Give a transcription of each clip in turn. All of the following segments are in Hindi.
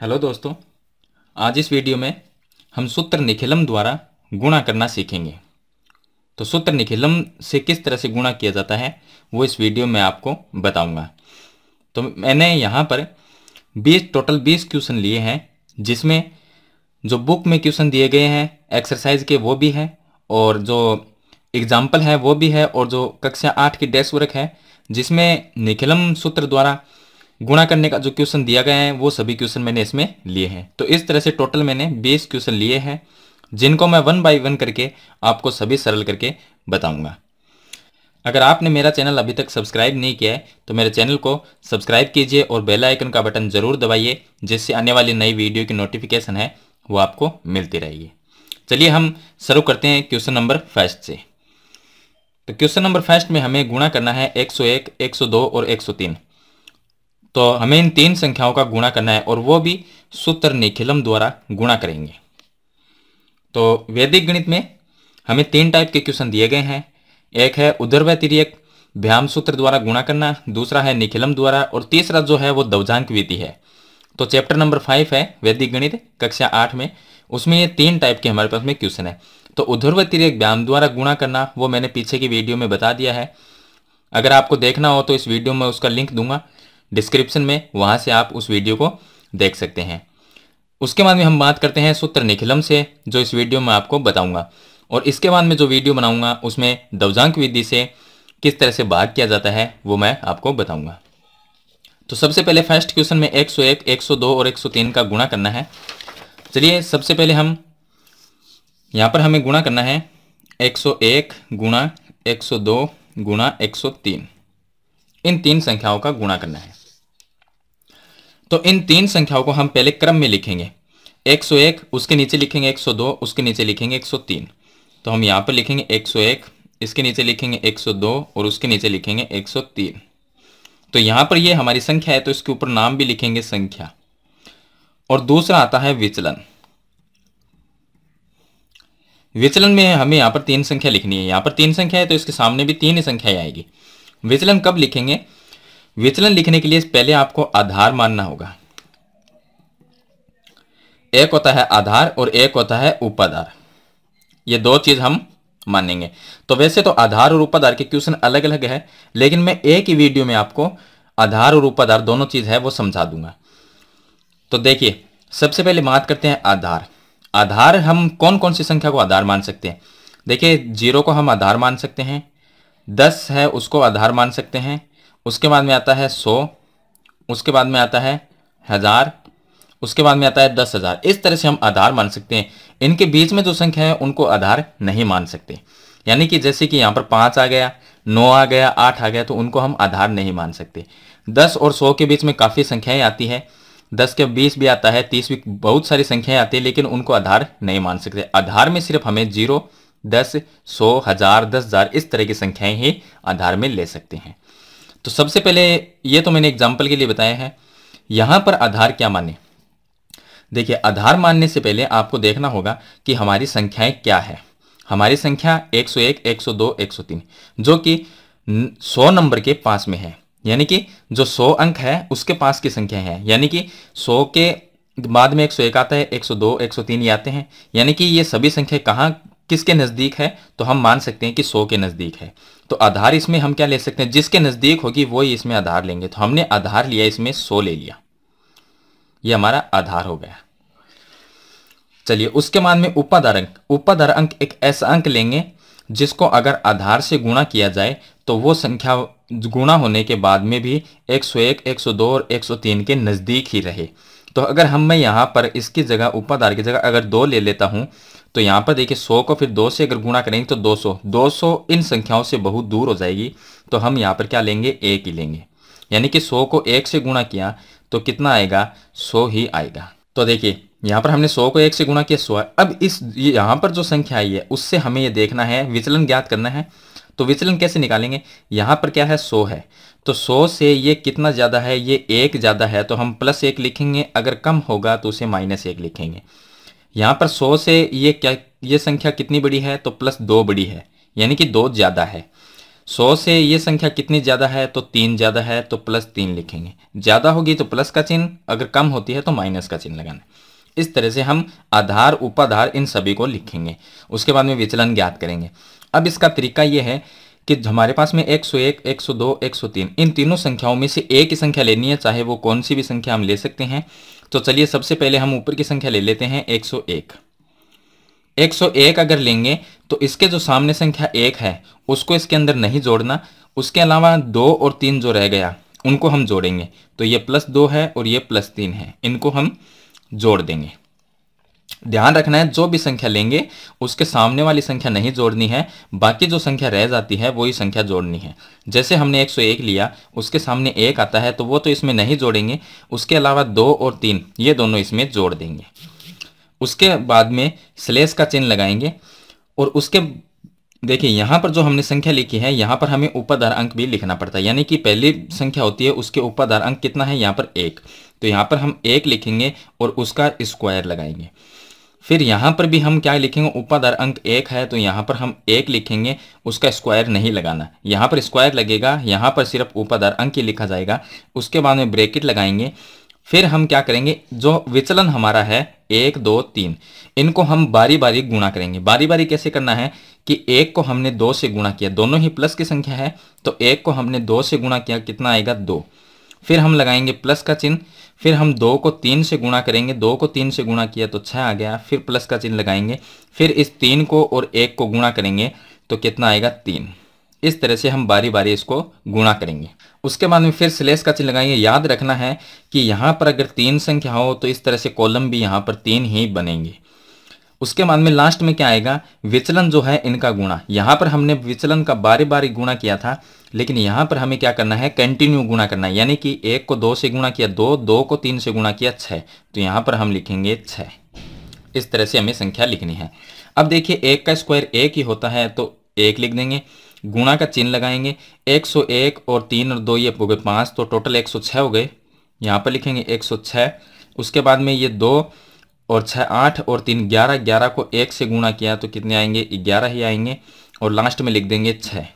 हेलो दोस्तों, आज इस वीडियो में हम सूत्र निखिलम द्वारा गुणा करना सीखेंगे। तो सूत्र निखिलम से किस तरह से गुणा किया जाता है, वो इस वीडियो में आपको बताऊँगा। तो मैंने यहाँ पर 20 टोटल 20 क्वेश्चन लिए हैं, जिसमें जो बुक में क्वेश्चन दिए गए हैं, एक्सरसाइज के वो भी है, और जो एग्ज़ाम्पल है वो भी है, और जो कक्षा आठ की डेस्क वर्क है, जिसमें निखिलम सूत्र द्वारा गुणा करने का जो क्वेश्चन दिया गया है वो सभी क्वेश्चन मैंने इसमें लिए हैं। तो इस तरह से टोटल मैंने बीस क्वेश्चन लिए हैं जिनको मैं वन बाई वन करके आपको सभी सरल करके बताऊँगा। अगर आपने मेरा चैनल अभी तक सब्सक्राइब नहीं किया है तो मेरे चैनल को सब्सक्राइब कीजिए और बेल आइकन का बटन ज़रूर दबाइए जिससे आने वाली नई वीडियो की नोटिफिकेशन है वो आपको मिलती रहेगी। चलिए हम शुरू करते हैं क्वेश्चन नंबर फ़र्स्ट से। तो क्वेश्चन नंबर फ़र्स्ट में हमें गुणा करना है 101, 102 और 103 तो हमें इन तीन संख्याओं का गुणा करना है और वो भी सूत्र निखिलम द्वारा गुणा करेंगे। तो वैदिक गणित में हमें तीन टाइप के क्वेश्चन दिए गए हैं। एक है उधर व तिरियक, भ्याम सूत्र द्वारा गुणा करना, दूसरा है निखिलम द्वारा और तीसरा जो है वो दवजांक विधि है। तो चैप्टर नंबर फाइव है वैदिक गणित, कक्षा आठ में। उसमें ये तीन टाइप के हमारे पास में क्वेश्चन है। तो उधर तिरक व्यायाम द्वारा गुणा करना, वो मैंने पीछे की वीडियो में बता दिया है। अगर आपको देखना हो तो इस वीडियो में उसका लिंक दूँगा। डिस्क्रिप्शन में वहाँ से आप उस वीडियो को देख सकते हैं। उसके बाद में हम बात करते हैं सूत्र निखिलम से जो इस वीडियो में आपको बताऊँगा। और इसके बाद में जो वीडियो बनाऊँगा उसमें दवजांक विधि से किस तरह से भाग किया जाता है वो मैं आपको बताऊँगा। तो सबसे पहले फ़र्स्ट क्वेश्चन में 101, 102 और 103 का गुणा करना है। चलिए सबसे पहले हम यहाँ पर हमें गुणा करना है। 101 गुणा 102 गुणा 103 इन तीन संख्याओं का गुणा करना है। तो इन तीन संख्याओं को हम पहले क्रम में लिखेंगे। 101 उसके नीचे लिखेंगे 102 उसके नीचे लिखेंगे 103 तो हम यहाँ पर लिखेंगे 101 इसके नीचे लिखेंगे 102 और उसके नीचे लिखेंगे 103 तो यहाँ पर ये हमारी संख्या है तो इसके ऊपर नाम भी लिखेंगे संख्या। और दूसरा आता है विचलन। विचलन में हमें यहाँ पर तीन संख्या लिखनी है। यहाँ पर तीन संख्या है तो इसके सामने भी तीन ही संख्या आएगी। विचलन कब लिखेंगे? विचलन लिखने के लिए पहले आपको आधार मानना होगा। एक होता है आधार और एक होता है उपाधार। ये दो चीज़ हम मानेंगे। तो वैसे तो आधार और उपाधार के क्वेश्चन अलग अलग है, लेकिन मैं एक ही वीडियो में आपको आधार और उपाधार दोनों चीज़ है वो समझा दूँगा। तो देखिए, सबसे पहले बात करते हैं आधार। आधार हम कौन कौन सी संख्या को आधार मान सकते हैं? देखिए, ज़ीरो को हम आधार मान सकते हैं, दस है उसको आधार मान सकते हैं उसके बाद में आता है सौ, उसके बाद में आता है हज़ार, उसके बाद में आता है दस हज़ार। इस तरह से हम आधार मान सकते हैं। इनके बीच में जो संख्या है, उनको आधार नहीं मान सकते। यानी कि जैसे कि यहाँ पर पाँच आ गया, नौ आ गया, आठ आ गया तो उनको हम आधार नहीं मान सकते। दस और सौ के बीच में काफ़ी संख्याएँ आती है। दस के बीस भी आता है, तीस भी बहुत सारी संख्याएँ आती है, लेकिन उनको आधार नहीं मान सकते। आधार में सिर्फ़ हमें ज़ीरो, दस, सौ, हज़ार, दस हज़ार, इस तरह की संख्याएँ ही आधार में ले सकते हैं। तो सबसे पहले ये तो मैंने एग्ज़ाम्पल के लिए बताया है। यहाँ पर आधार क्या माने देखिए आधार मानने से पहले आपको देखना होगा कि हमारी संख्याएँ क्या है। हमारी संख्या 101, 102, 103 जो कि 100 नंबर के पास में है। यानी कि जो 100 अंक है उसके पास की संख्या है। यानी कि 100 के बाद में 101 आता है 102, 103 ये आते हैं। यानी कि ये सभी संख्या कहाँ किसके नज़दीक है? तो हम मान सकते हैं कि 100 के नज़दीक है। तो आधार इसमें हम क्या ले सकते हैं? जिसके नज़दीक होगी वो ही इसमें आधार लेंगे। तो हमने आधार लिया इसमें 100 ले लिया। ये हमारा आधार हो गया। चलिए उसके बाद में उपाधार अंक उपाधार अंक एक ऐसा अंक लेंगे जिसको अगर आधार से गुणा किया जाए तो वो संख्या गुणा होने के बाद में भी 101, 102 और 103 के नज़दीक ही रहे। तो अगर हम मैं यहाँ पर इसकी जगह उपाधार की जगह अगर दो ले लेता हूँ तो यहाँ पर देखिए 100 को फिर दो से अगर गुणा करेंगे तो 200 200 इन संख्याओं से बहुत दूर हो जाएगी तो हम यहाँ पर क्या लेंगे? एक ही लेंगे। यानी कि 100 को एक से गुणा किया तो कितना आएगा? 100 ही आएगा। तो देखिए, यहाँ पर हमने 100 को एक से गुणा किया, सौ अब इस, यहाँ पर जो संख्या आई है, उससे हमें ये देखना है, विचलन ज्ञात करना है। तो विचलन कैसे निकालेंगे? यहाँ पर क्या है? सौ है। तो सौ से ये कितना ज़्यादा है? ये एक ज़्यादा है। तो हम प्लस एक लिखेंगे। अगर कम होगा तो उसे माइनस एक लिखेंगे। यहाँ पर सौ से ये क्या ये संख्या कितनी बड़ी है? तो प्लस दो बड़ी है यानी कि दो ज़्यादा है। सौ से ये संख्या कितनी ज़्यादा है? तो तीन ज़्यादा है तो प्लस तीन लिखेंगे। ज़्यादा होगी तो प्लस का चिन्ह अगर कम होती है तो माइनस का चिन्ह लगाना इस तरह से हम आधार उपाधार इन सभी को लिखेंगे। उसके बाद में विचलन ज्ञात करेंगे। अब इसका तरीका यह है कि हमारे पास में 101, 102, 103 इन तीनों संख्याओं में से एक ही संख्या लेनी है चाहे वो कौन सी भी संख्या हम ले सकते हैं। तो चलिए सबसे पहले हम ऊपर की संख्या ले लेते हैं 101 101 अगर लेंगे तो इसके जो सामने संख्या एक है, उसको इसके अंदर नहीं जोड़ना। उसके अलावा दो और तीन जो रह गया, उनको हम जोड़ेंगे। तो ये प्लस दो है और ये प्लस तीन है, इनको हम जोड़ देंगे। ध्यान रखना है, जो भी संख्या लेंगे, उसके सामने वाली संख्या नहीं जोड़नी है, बाकी जो संख्या रह जाती है, वही संख्या जोड़नी है। जैसे हमने 101 लिया, उसके सामने एक आता है तो वो तो इसमें नहीं जोड़ेंगे, उसके अलावा दो और तीन, ये दोनों इसमें जोड़ देंगे। उसके बाद में स्लेस का चिन्ह लगाएँगे, और उसके, देखिए, यहाँ पर जो हमने संख्या लिखी है, यहाँ पर हमें उपाधार अंक भी लिखना पड़ता है, यानी कि पहली संख्या होती है, उसके उपाधार अंक कितना है, यहाँ पर एक। तो यहाँ पर हम एक लिखेंगे, और उसका स्क्वायर लगाएँगे। फिर यहाँ पर भी हम क्या लिखेंगे? उपाधार अंक एक है तो यहाँ पर हम एक लिखेंगे, उसका स्क्वायर नहीं लगाना। यहाँ पर स्क्वायर लगेगा, यहाँ पर सिर्फ़ उपाधार अंक ही लिखा जाएगा। उसके बाद में ब्रेकेट लगाएँगे। फिर हम क्या करेंगे? जो विचलन हमारा है, एक, दो, तीन, इनको हम बारी बारी गुणा करेंगे। बारी बारी कैसे करना है कि एक को हमने दो से गुणा किया। दोनों ही प्लस की संख्या है तो एक को हमने दो से गुणा किया, कितना आएगा दो। फिर हम लगाएँगे प्लस का चिन्ह। फिर हम दो को तीन से गुणा करेंगे, दो को तीन से गुणा किया तो छः आ गया, फिर प्लस का चिन्ह लगाएँगे, फिर इस तीन को और एक को गुणा करेंगे तो कितना आएगा तीन। इस तरह से हम बारी बारी इसको गुणा करेंगे। उसके बाद में फिर स्लेस का चिन्ह लगाएँगे। याद रखना है कि यहाँ पर अगर तीन संख्या हो तो इस तरह से कॉलम भी यहाँ पर तीन ही बनेंगे। उसके बाद में लास्ट में क्या आएगा? विचलन जो है इनका गुणा। यहाँ पर हमने विचलन का बारी बारी गुणा किया था, लेकिन यहाँ पर हमें क्या करना है? कंटिन्यू गुणा करना है। यानी कि एक को दो से गुणा किया दो दो को तीन से गुणा किया छः तो यहाँ पर हम लिखेंगे छः इस तरह से हमें संख्या लिखनी है। अब देखिए, एक का स्क्वायर एक ही होता है तो एक लिख देंगे। गुणा का चिन्ह लगाएँगे। 101 और तीन और दो ये हो गए पाँच तो टोटल 106 हो गए। यहाँ पर लिखेंगे 106 उसके बाद में ये दो और छः आठ और तीन ग्यारह ग्यारह को एक से गुणा किया तो कितने आएँगे? ग्यारह ही आएँगे और लास्ट में लिख देंगे छः।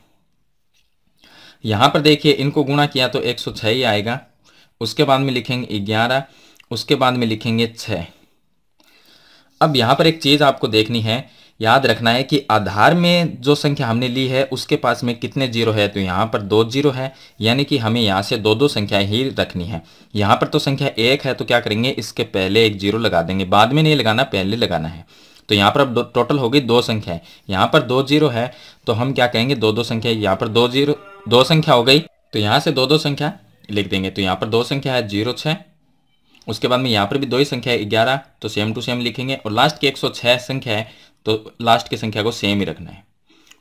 यहाँ पर देखिए, इनको गुणा किया तो 106 ही आएगा। उसके बाद में लिखेंगे ग्यारह, उसके बाद में लिखेंगे छः। अब यहाँ पर एक चीज़ आपको देखनी है याद रखना है कि आधार में जो संख्या हमने ली है, उसके पास में कितने ज़ीरो है तो यहाँ पर दो ज़ीरो है, यानी कि हमें यहाँ से दो दो संख्याएँ ही रखनी है। यहाँ पर तो संख्या एक है तो क्या करेंगे, इसके पहले एक ज़ीरो लगा देंगे। बाद में नहीं लगाना, पहले लगाना है। तो यहाँ पर अब टोटल हो गई दो संख्याएँ। यहाँ पर दो ज़ीरो है तो हम क्या कहेंगे, दो दो संख्या, यहाँ पर दो ज़ीरो, दो संख्या हो गई। तो यहाँ से दो दो संख्या लिख देंगे। तो यहाँ पर दो संख्या है, ज़ीरो छः। उसके बाद में यहाँ पर भी दो ही संख्या है, ग्यारह। तो सेम टू सेम लिखेंगे। और लास्ट की एक सौ छः संख्या है तो लास्ट की संख्या को सेम ही रखना है।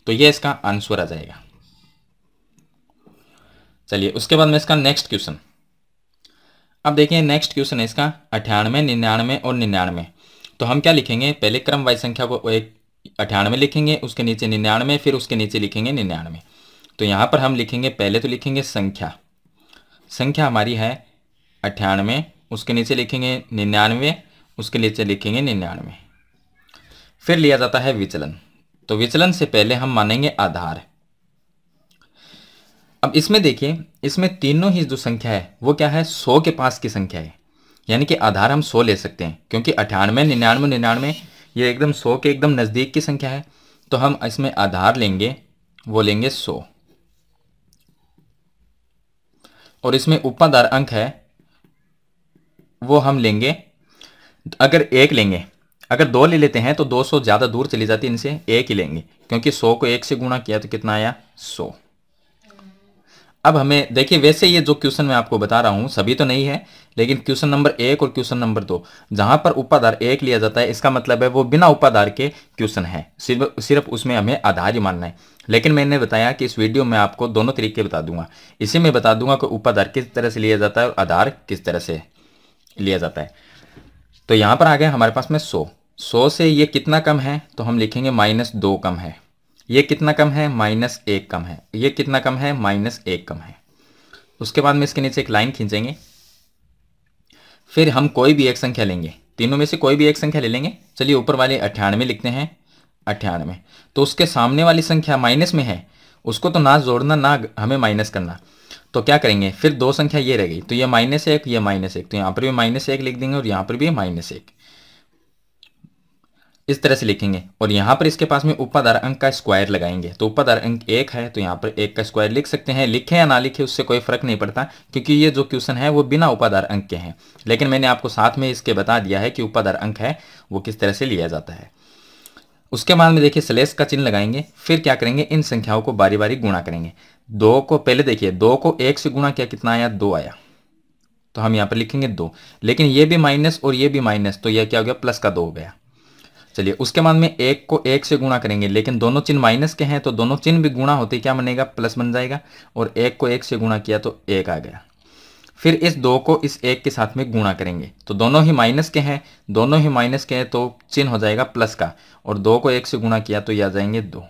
तो ये इसका आंसर आ जाएगा। चलिए, उसके बाद में इसका नेक्स्ट क्वेश्चन अब देखिए नेक्स्ट क्वेश्चन है इसका अठानवे, निन्यानवे और निन्यानवे। तो हम क्या लिखेंगे? पहले क्रम वाई संख्या को एक अठानवे लिखेंगे, उसके नीचे निन्यानवे, फिर उसके नीचे लिखेंगे निन्यानवे। तो यहाँ पर हम लिखेंगे, पहले तो लिखेंगे संख्या। संख्या हमारी है अठानवे, उसके नीचे लिखेंगे निन्यानवे, उसके नीचे लिखेंगे निन्यानवे। फिर लिया जाता है विचलन। तो विचलन से पहले हम मानेंगे आधार। अब इसमें देखिए, इसमें तीनों ही जो संख्या है, वो क्या है? सौ के पास की संख्या है। यानी कि आधार हम सौ ले सकते हैं, क्योंकि अठानवे, निन्यानवे निन्यानवे, ये एकदम सौ के एकदम नज़दीक की संख्या है। तो हम इसमें आधार लेंगे, वो लेंगे सौ। और इसमें उपाधार अंक है, वो हम लेंगे, अगर एक लेंगे अगर दो ले लेते हैं तो 200 ज़्यादा दूर चली जाती है, इनसे एक ही लेंगे। क्योंकि 100 को एक से गुणा किया तो कितना आया? 100 अब हमें, देखिए, वैसे ये जो क्वेश्चन मैं आपको बता रहा हूँ, सभी तो नहीं है, लेकिन क्वेश्चन नंबर एक और क्वेश्चन नंबर दो, जहाँ पर उपाधार एक लिया जाता है, इसका मतलब है वो बिना उपाधार के क्वेश्चन है। सिर्फ़ सिर्फ़ उसमें हमें आधार ही मानना है। लेकिन मैंने बताया कि इस वीडियो में आपको दोनों तरीके बता दूँगा। इसी में बता दूँगा कि उपाधार किस तरह से लिया जाता है और आधार किस तरह से लिया जाता है। तो यहाँ पर आ गया हमारे पास में सौ। सौ से ये कितना कम है तो हम लिखेंगे माइनस दो कम है। ये कितना कम है, माइनस एक कम है। ये कितना कम है, माइनस एक कम है। उसके बाद में इसके नीचे एक लाइन खींचेंगे। फिर हम कोई भी एक संख्या लेंगे। तीनों में से कोई भी एक संख्या ले लेंगे। चलिए ऊपर वाले अठानवे लिखते हैं। अठानवे। तो उसके सामने वाली संख्या माइनस में है, उसको तो ना जोड़ना, ना हमें माइनस करना। तो क्या करेंगे? फिर दो संख्या ये रह गई। तो ये माइनस एक, ये माइनस एक। तो यहाँ पर भी माइनस एक लिख देंगे और यहाँ पर भी माइनस एक। इस तरह से लिखेंगे। और यहाँ पर इसके पास में उपाधार अंक का स्क्वायर लगाएँगे। तो उपाधार अंक एक है तो यहाँ पर एक का स्क्वायर लिख सकते हैं। लिखे या ना लिखे, उससे कोई फ़र्क नहीं पड़ता, क्योंकि ये जो क्वेश्चन है, वो बिना उपाधार अंक के हैं। लेकिन मैंने आपको साथ में इसके बता दिया है कि उपाधार अंक है, वो किस तरह से लिया जाता है। उसके बाद में देखिए स्लेस का चिन्ह लगाएँगे। फिर क्या करेंगे, इन संख्याओं को बारी बारी गुणा करेंगे। दो को, पहले देखिए, दो को एक से गुणा किया, कितना आया? दो आया। तो हम यहाँ पर लिखेंगे दो। लेकिन ये भी माइनस और ये भी माइनस तो यह क्या हो गया? प्लस का दो हो गया। चलिए, उसके बाद में एक को एक से गुणा करेंगे, लेकिन दोनों चिन्ह माइनस के हैं तो दोनों चिन्ह भी गुणा होते क्या बनेगा? प्लस बन जाएगा, और एक को एक से गुणा किया तो एक आ गया। फिर इस दो को इस एक के साथ में गुणा करेंगे तो दोनों ही माइनस के हैं, दोनों ही माइनस के हैं तो चिन्ह हो जाएगा प्लस का, और दो को एक से गुणा किया तो ये आ जाएँगे दो।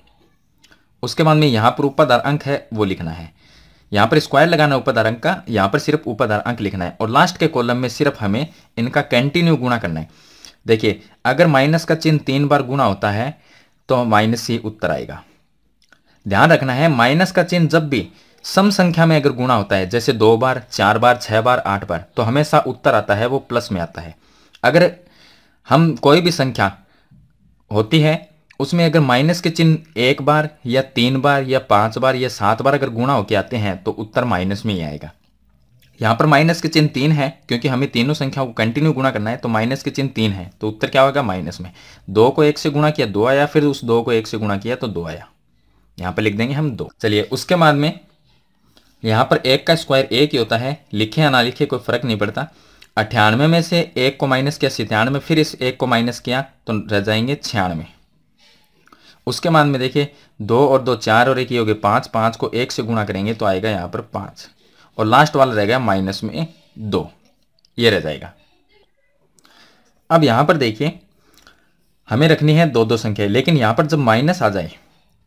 उसके बाद में यहाँ पर उपदार अंक है, वो लिखना है। यहाँ पर स्क्वायर लगाना उपदार अंक का, यहाँ पर सिर्फ़ उपदार अंक लिखना है, और लास्ट के कॉलम में सिर्फ़ हमें इनका कंटिन्यू गुणा करना है। देखिए, अगर माइनस का चिन्ह तीन बार गुणा होता है तो माइनस ही उत्तर आएगा। ध्यान रखना है, माइनस का चिन्ह जब भी सम संख्या में अगर गुणा होता है, जैसे दो बार, चार बार, छह बार, आठ बार तो हमेशा उत्तर आता है, वो प्लस में आता है। अगर हम कोई भी संख्या होती है, उसमें अगर माइनस के चिन्ह एक बार या तीन बार या पाँच बार या सात बार अगर गुणा होकर आते हैं तो उत्तर माइनस में ही आएगा। यहाँ पर माइनस के चिन्ह तीन है, क्योंकि हमें तीनों संख्याओं को कंटिन्यू गुणा करना है तो माइनस के चिन्ह तीन है। तो उत्तर क्या होगा? माइनस में। दो को एक से गुणा किया, दो आया, फिर उस दो को एक से गुणा किया तो दो आया। यहाँ पर लिख देंगे हम दो। चलिए, उसके बाद में यहाँ पर एक का स्क्वायर एक ही होता है, लिखे या ना लिखे कोई फ़र्क नहीं पड़ता। अठानवे में से एक को माइनस किया सितानवे फिर इस एक को माइनस किया तो रह जाएँगे छियानवे। उसके बाद में देखिए, दो और दो चार और एक ही हो गए पाँच पाँच को एक से गुणा करेंगे तो आएगा यहाँ पर पाँच। और लास्ट वाला रह गया माइनस में दो। ये रह जाएगा। अब यहाँ पर देखिए, हमें रखनी है दो दो संख्या लेकिन यहाँ पर जब माइनस आ जाए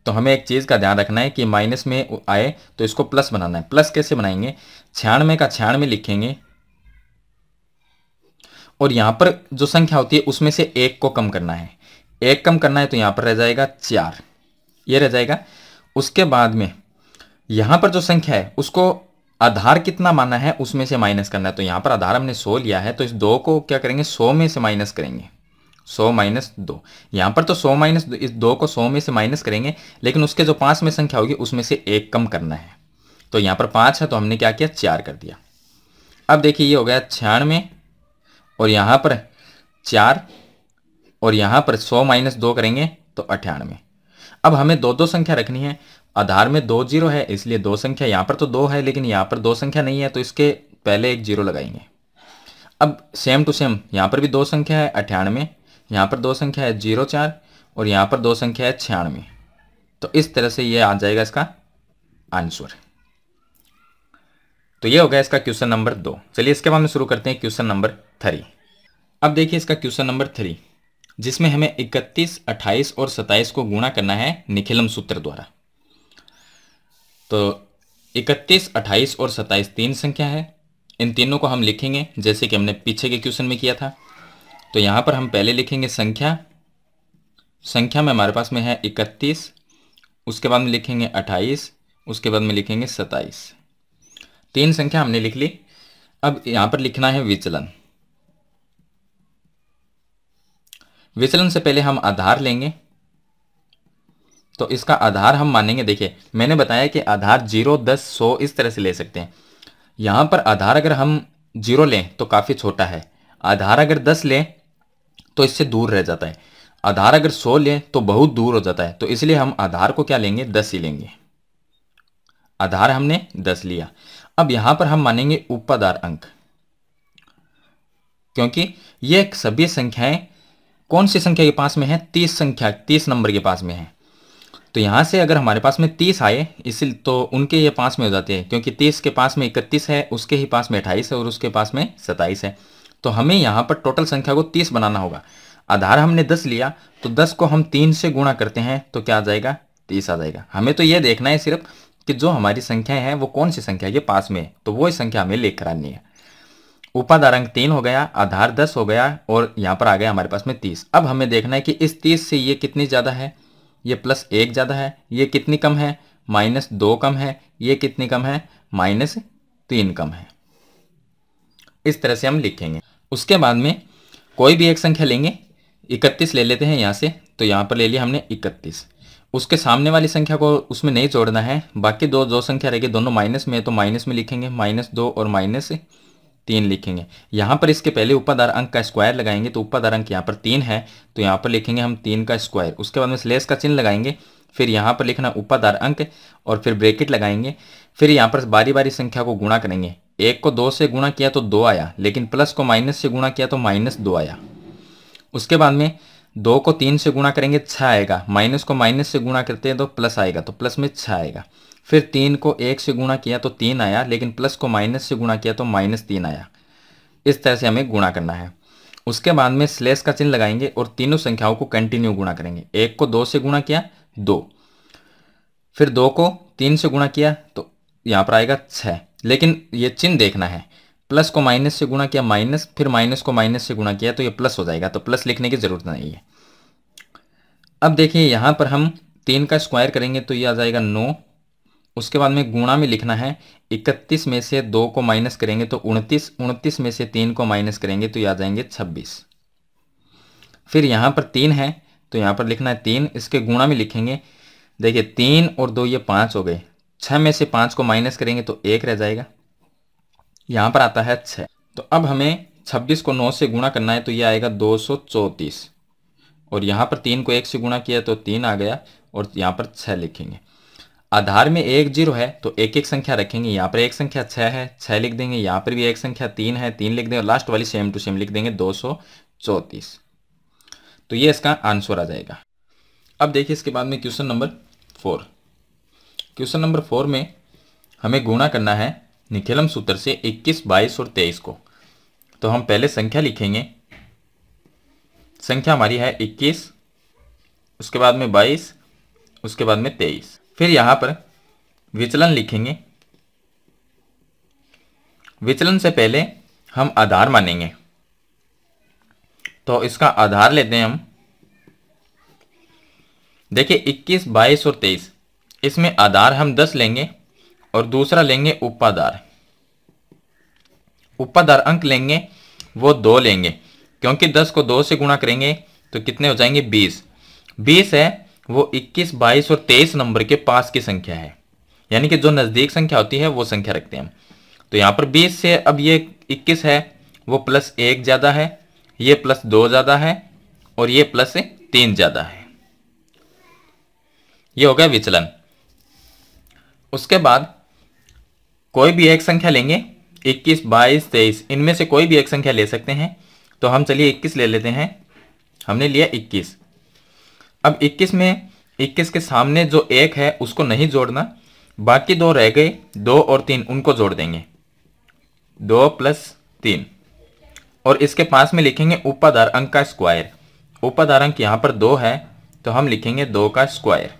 तो हमें एक चीज़ का ध्यान रखना है कि माइनस में आए तो इसको प्लस बनाना है। प्लस कैसे बनाएँगे? छियानवे का छियानवे लिखेंगे। और यहाँ पर जो संख्या होती है, उसमें से एक को कम करना है। एक कम करना है तो यहाँ पर रह जाएगा चार। ये रह जाएगा। उसके बाद में, यहाँ पर जो संख्या है, उसको आधार कितना माना है, उसमें से माइनस करना है। तो यहाँ पर आधार हमने सौ लिया है तो इस दो को क्या करेंगे? सौ में से माइनस करेंगे। सौ माइनस दो। यहाँ पर तो सौ माइनस इस दो को सौ में से माइनस करेंगे, लेकिन उसके जो पाँच में संख्या होगी, उसमें से एक कम करना है। तो यहाँ पर पाँच है तो हमने क्या किया? चार कर दिया। अब देखिए, ये हो गया छियानवे, और यहाँ पर चार, और यहाँ पर सौ माइनस दो करेंगे तो अठानवे। अब हमें दो दो संख्या रखनी है आधार में दो ज़ीरो है इसलिए दो संख्या यहाँ पर तो दो है लेकिन यहाँ पर दो संख्या नहीं है तो इसके पहले एक ज़ीरो लगाएँगे। अब सेम टू सेम यहाँ पर भी दो संख्या है अठानवे यहाँ पर दो संख्या है ज़ीरो चार और यहाँ पर दो संख्या है छियानवे। तो इस तरह से ये आ जाएगा इसका आंसर। तो ये हो गया इसका क्वेश्चन नंबर दो। चलिए इसके बाद में शुरू करते हैं क्वेश्चन नंबर थ्री। अब देखिए इसका क्वेश्चन नंबर थ्री जिसमें हमें 31, 28 और 27 को गुणा करना है निखिलम सूत्र द्वारा। तो 31, 28 और 27 तीन संख्या है। इन तीनों को हम लिखेंगे जैसे कि हमने पीछे के क्वेश्चन में किया था। तो यहाँ पर हम पहले लिखेंगे संख्या। संख्या में हमारे पास में है 31 उसके बाद में लिखेंगे 28 उसके बाद में लिखेंगे 27 तीन संख्या हमने लिख ली। अब यहाँ पर लिखना है विचलन। विचलन से पहले हम आधार लेंगे। तो इसका आधार हम मानेंगे, देखिए, मैंने बताया कि आधार ज़ीरो, दस, सौ इस तरह से ले सकते हैं। यहाँ पर आधार अगर हम ज़ीरो लें तो काफ़ी छोटा है। आधार अगर दस लें तो इससे दूर रह जाता है। आधार अगर सौ लें तो बहुत दूर हो जाता है। तो इसलिए हम आधार को क्या लेंगे? दस ही लेंगे। आधार हमने दस लिया। अब यहाँ पर हम मानेंगे उपाधार अंक। क्योंकि ये सभी संख्याएँ, कौन सी संख्या के पास में है? तीस संख्या, तीस नंबर के पास में है। तो यहाँ से अगर हमारे पास में तीस आए इसी तो उनके ये पास में हो जाते हैं, क्योंकि तीस के पास में इकतीस है, उसके ही पास में अट्ठाईस है और उसके पास में सत्ताईस है। तो हमें यहाँ पर टोटल संख्या को तीस बनाना होगा। आधार हमने दस लिया तो दस को हम तीन से गुणा करते हैं तो क्या आ जाएगा? तीस आ जाएगा। हमें तो यह देखना है सिर्फ़ कि जो हमारी संख्या है, वो कौन सी संख्या ये पास में तो वो संख्या हमें लेकर आनी है। उपाधार अंक तीन हो गया, आधार दस हो गया और यहाँ पर आ गया हमारे पास में तीस। अब हमें देखना है कि इस तीस से ये कितनी ज़्यादा है? ये प्लस एक ज़्यादा है, ये कितनी कम है? माइनस दो कम है, ये कितनी कम है? माइनस तीन कम है। इस तरह से हम लिखेंगे। उसके बाद में कोई भी एक संख्या लेंगे, इकतीस ले लेते हैं यहाँ से तो यहाँ पर ले लिया हमने इकतीस। उसके सामने वाली संख्या को उसमें नहीं जोड़ना है, बाकी दो दो संख्या रहेगी, दोनों माइनस में तो माइनस में लिखेंगे, माइनस दो और माइनस तीन लिखेंगे। यहाँ पर इसके पहले उपाधार अंक का स्क्वायर लगाएँगे तो उपाधार अंक यहाँ पर तीन है तो यहाँ पर लिखेंगे हम तीन का स्क्वायर उसके बाद में स्लेस का चिन्ह लगाएँगे, फिर यहाँ पर लिखना उपाधार अंक, और फिर ब्रेकेट लगाएँगे, फिर यहाँ पर बारी बारी संख्या को गुणा करेंगे। एक को दो से गुणा किया तो दो आया, लेकिन प्लस को माइनस से गुणा किया तो माइनस दो आया। उसके बाद में दो को तीन से गुणा करेंगे छः आएगा। माइनस को माइनस से गुणा करते हैं तो प्लस आएगा तो प्लस में छः आएगा। फिर तीन को एक से गुणा किया तो तीन आया, लेकिन प्लस को माइनस से गुणा किया तो माइनस तीन आया। इस तरह से हमें गुणा करना है। उसके बाद में स्लेस का चिन्ह लगाएँगे और तीनों संख्याओं को कंटिन्यू गुणा करेंगे। एक को दो से गुणा किया, दो। फिर दो को तीन से गुणा किया तो यहाँ पर आएगा छः। लेकिन ये चिन्ह देखना है। प्लस को माइनस से गुणा किया, माइनस, फिर माइनस को माइनस से गुणा किया तो ये प्लस हो जाएगा। तो प्लस लिखने की ज़रूरत नहीं है। अब देखिए, यहाँ पर हम तीन का स्क्वायर करेंगे तो ये आ जाएगा नौ। उसके बाद में गुणा में लिखना है, इकतीस में से दो को माइनस करेंगे तो उनतीस उनतीस में से तीन को माइनस करेंगे तो ये आ जाएँगे छब्बीस। फिर यहाँ पर तीन है तो यहाँ पर लिखना है तीन, इसके गुणा में लिखेंगे, देखिए तीन और दो ये पाँच हो गए छः में से पाँच को माइनस करेंगे तो एक रह जाएगा। यहाँ पर आता है छः तो अब हमें छब्बीस को नौ से गुणा करना है तो ये आएगा दो सौ चौंतीस। और यहाँ पर तीन को एक से गुणा किया तो तीन आ गया और यहाँ पर छः लिखेंगे। आधार में एक ज़ीरो है तो एक एक संख्या रखेंगे। यहाँ पर एक संख्या छः है छः लिख देंगे। यहाँ पर भी एक संख्या तीन है तीन लिख देंगे और लास्ट वाली सेम टू सेम लिख देंगे दो सौ चौंतीस। तो ये इसका आंसर आ जाएगा। अब देखिए इसके बाद में question number four question number four में हमें गुणा करना है निखिलम सूत्र से 21, 22 और 23 को। तो हम पहले संख्या लिखेंगे। संख्या हमारी है 21 उसके बाद में 22 उसके बाद में 23 फिर यहाँ पर विचलन लिखेंगे। विचलन से पहले हम आधार मानेंगे। तो इसका आधार लेते हैं हम। देखिए 21, 22 और 23 इसमें आधार हम 10 लेंगे और दूसरा लेंगे उपाधार उपाधार अंक लेंगे वो दो लेंगे क्योंकि 10 को दो से गुणा करेंगे तो कितने हो जाएँगे 20 20 है वो 21, 22 और 23 नंबर के पास की संख्या है। यानी कि जो नज़दीक संख्या होती है वो संख्या रखते हैं हम। तो यहाँ पर 20 से अब ये 21 है वो प्लस एक ज़्यादा है ये प्लस दो ज़्यादा है और ये प्लस तीन ज़्यादा है। ये हो गया विचलन। उसके बाद कोई भी एक संख्या लेंगे 21, 22, 23 इनमें से कोई भी एक संख्या ले सकते हैं। तो हम चलिए 21 ले लेते हैं। हमने लिया 21 अब 21 में 21 के सामने जो एक है, उसको नहीं जोड़ना। बाकी दो रह गए, दो और तीन, उनको जोड़ देंगे। दो प्लस तीन। और इसके पास में लिखेंगे उपाधार अंक का स्क्वायर। उपाधार अंक यहाँ पर दो है तो हम लिखेंगे दो का स्क्वायर।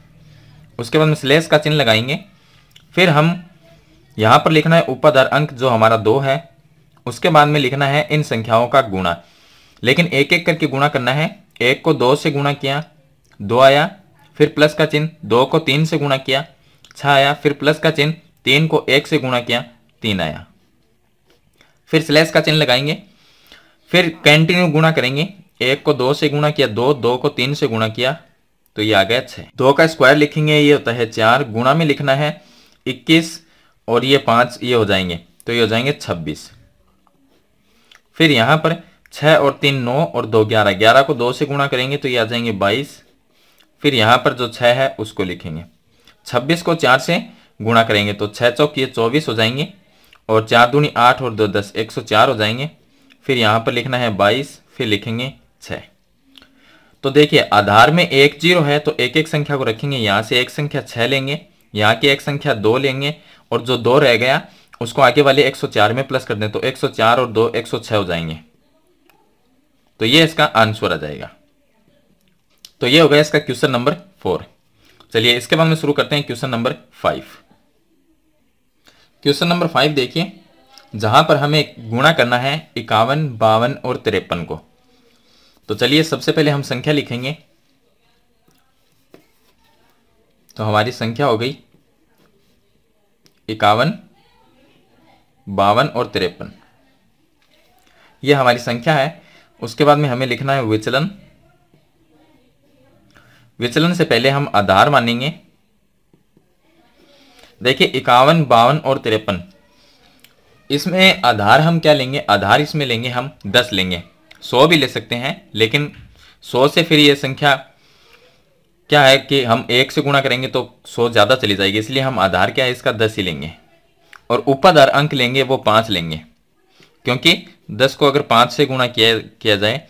उसके बाद में स्लेस का चिन्ह लगाएँगे। फिर हम यहाँ पर लिखना है उपाधार अंक जो हमारा दो है। उसके बाद में लिखना है इन संख्याओं का गुणा। लेकिन एक एक करके गुणा करना है। एक को दो से गुणा किया दो आया, फिर प्लस का चिन्ह दो को तीन से गुणा किया छ आया, फिर प्लस का चिन्ह तीन को एक से गुणा किया, तीन आया। फिर स्लेस का चिन्ह लगाएँगे, फिर कंटिन्यू गुणा करेंगे, एक को दो से गुणा किया, दो दो को तीन से गुणा किया तो ये आ गया छह। दो का स्क्वायर लिखेंगे, ये होता है चार, गुणा में लिखना है इक्कीस, और ये पाँच, ये हो जाएँगे तो ये हो जाएँगे छब्बीस। फिर यहाँ पर छह और तीन नौ और दो ग्यारह ग्यारह को दो से गुणा करेंगे तो ये आ जाएँगे बाईस। फिर यहाँ पर जो छह है, उसको लिखेंगे। छब्बीस को चार से गुणा करेंगे तो छह चौक ये चौबीस हो जाएँगे और चार दूनी आठ और दो दस एक सौ चार हो जाएँगे। फिर यहाँ पर लिखना है बाईस, फिर लिखेंगे छह। तो देखिए, आधार में एक ज़ीरो है तो एक एक संख्या को रखेंगे, यहाँ से एक संख्या छह लेंगे, यहाँ की एक संख्या दो लेंगे और जो दो रह गया, उसको आगे वाले 104 में प्लस कर दें तो 104 और दो 106 हो जाएँगे। तो ये इसका आंसर आ जाएगा। तो ये हो गया इसका क्वेश्चन नंबर फोर। चलिए, इसके बाद में शुरू करते हैं question number five. Question number five देखिए, जहाँ पर हमें गुणा करना है इक्यावन, बावन और तिरपन को। तो चलिए, सबसे पहले हम संख्या लिखेंगे। तो हमारी संख्या हो गई इक्यावन, बावन और तिरपन। ये हमारी संख्या है। उसके बाद में हमें लिखना है विचलन। विचलन से पहले हम आधार मानेंगे। देखिए, इक्यावन, बावन और तिरपन। इसमें आधार हम क्या लेंगे? आधार इसमें लेंगे, हम दस लेंगे। सौ भी ले सकते हैं, लेकिन सौ से फिर ये संख्या क्या है कि हम एक से गुणा करेंगे तो सौ ज़्यादा चली जाएगी, इसलिए हम आधार क्या है, इसका दस ही लेंगे। और उपाधार अंक लेंगे, वो पाँच लेंगे। क्योंकि दस को अगर पाँच से गुणा किया किया जाए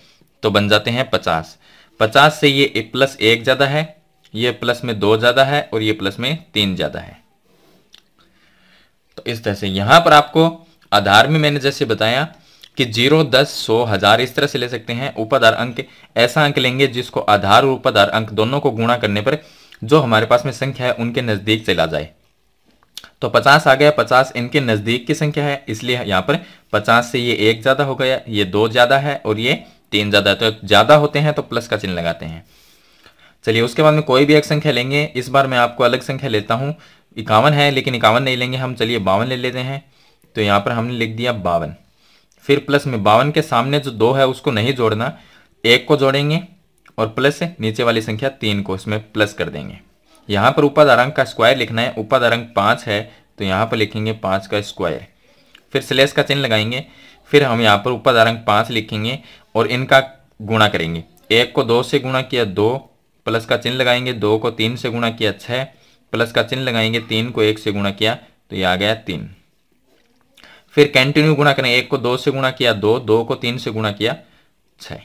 तो बन जाते हैं पचास। पचास से ये प्लस एक ज़्यादा है, ये प्लस में दो ज़्यादा है और ये प्लस में तीन ज़्यादा है। तो इस तरह से यहाँ पर आपको आधार में मैंने जैसे बताया कि ज़ीरो, दस, सौ, हज़ार इस तरह से ले सकते हैं उपाधार अंक। ऐसा अंक लेंगे जिसको आधार और उपाधार अंक दोनों को गुणा करने पर जो हमारे पास में संख्या है उनके नज़दीक चला जाए। तो 50 आ गया 50 इनके नज़दीक की संख्या है, इसलिए यहाँ पर 50 से ये एक ज़्यादा हो गया, ये दो ज़्यादा है और ये तीन ज़्यादा तो ज़्यादा होते हैं तो प्लस का चिन्ह लगाते हैं। चलिए, उसके बाद में कोई भी एक संख्या लेंगे। इस बार मैं आपको अलग संख्या लेता हूँ। इक्यावन है, लेकिन इक्यावन नहीं लेंगे हम। चलिए, बावन ले लेते हैं। तो यहाँ पर हमने लिख दिया बावन। फिर प्लस में बावन के सामने जो दो है, उसको नहीं जोड़ना। एक को जोड़ेंगे और प्लस नीचे वाली संख्या तीन को, इसमें प्लस कर देंगे। यहाँ पर उपाधार अंक का स्क्वायर लिखना है। उपाधार अंक पाँच है तो यहाँ पर लिखेंगे पाँच का स्क्वायर। फिर स्लेस का चिन्ह लगाएँगे। फिर हम यहाँ पर उपाधार अंक पाँच लिखेंगे और इनका गुणा करेंगे। एक को दो से गुणा किया दो, प्लस का चिन्ह लगाएँगे, दो को तीन से गुणा किया छह प्लस का चिन्ह लगाएँगे तीन को एक से गुणा किया तो ये आ गया तीन। फिर कंटिन्यू गुणा करें, एक को दो से गुणा किया दो दो को तीन से गुणा किया छ।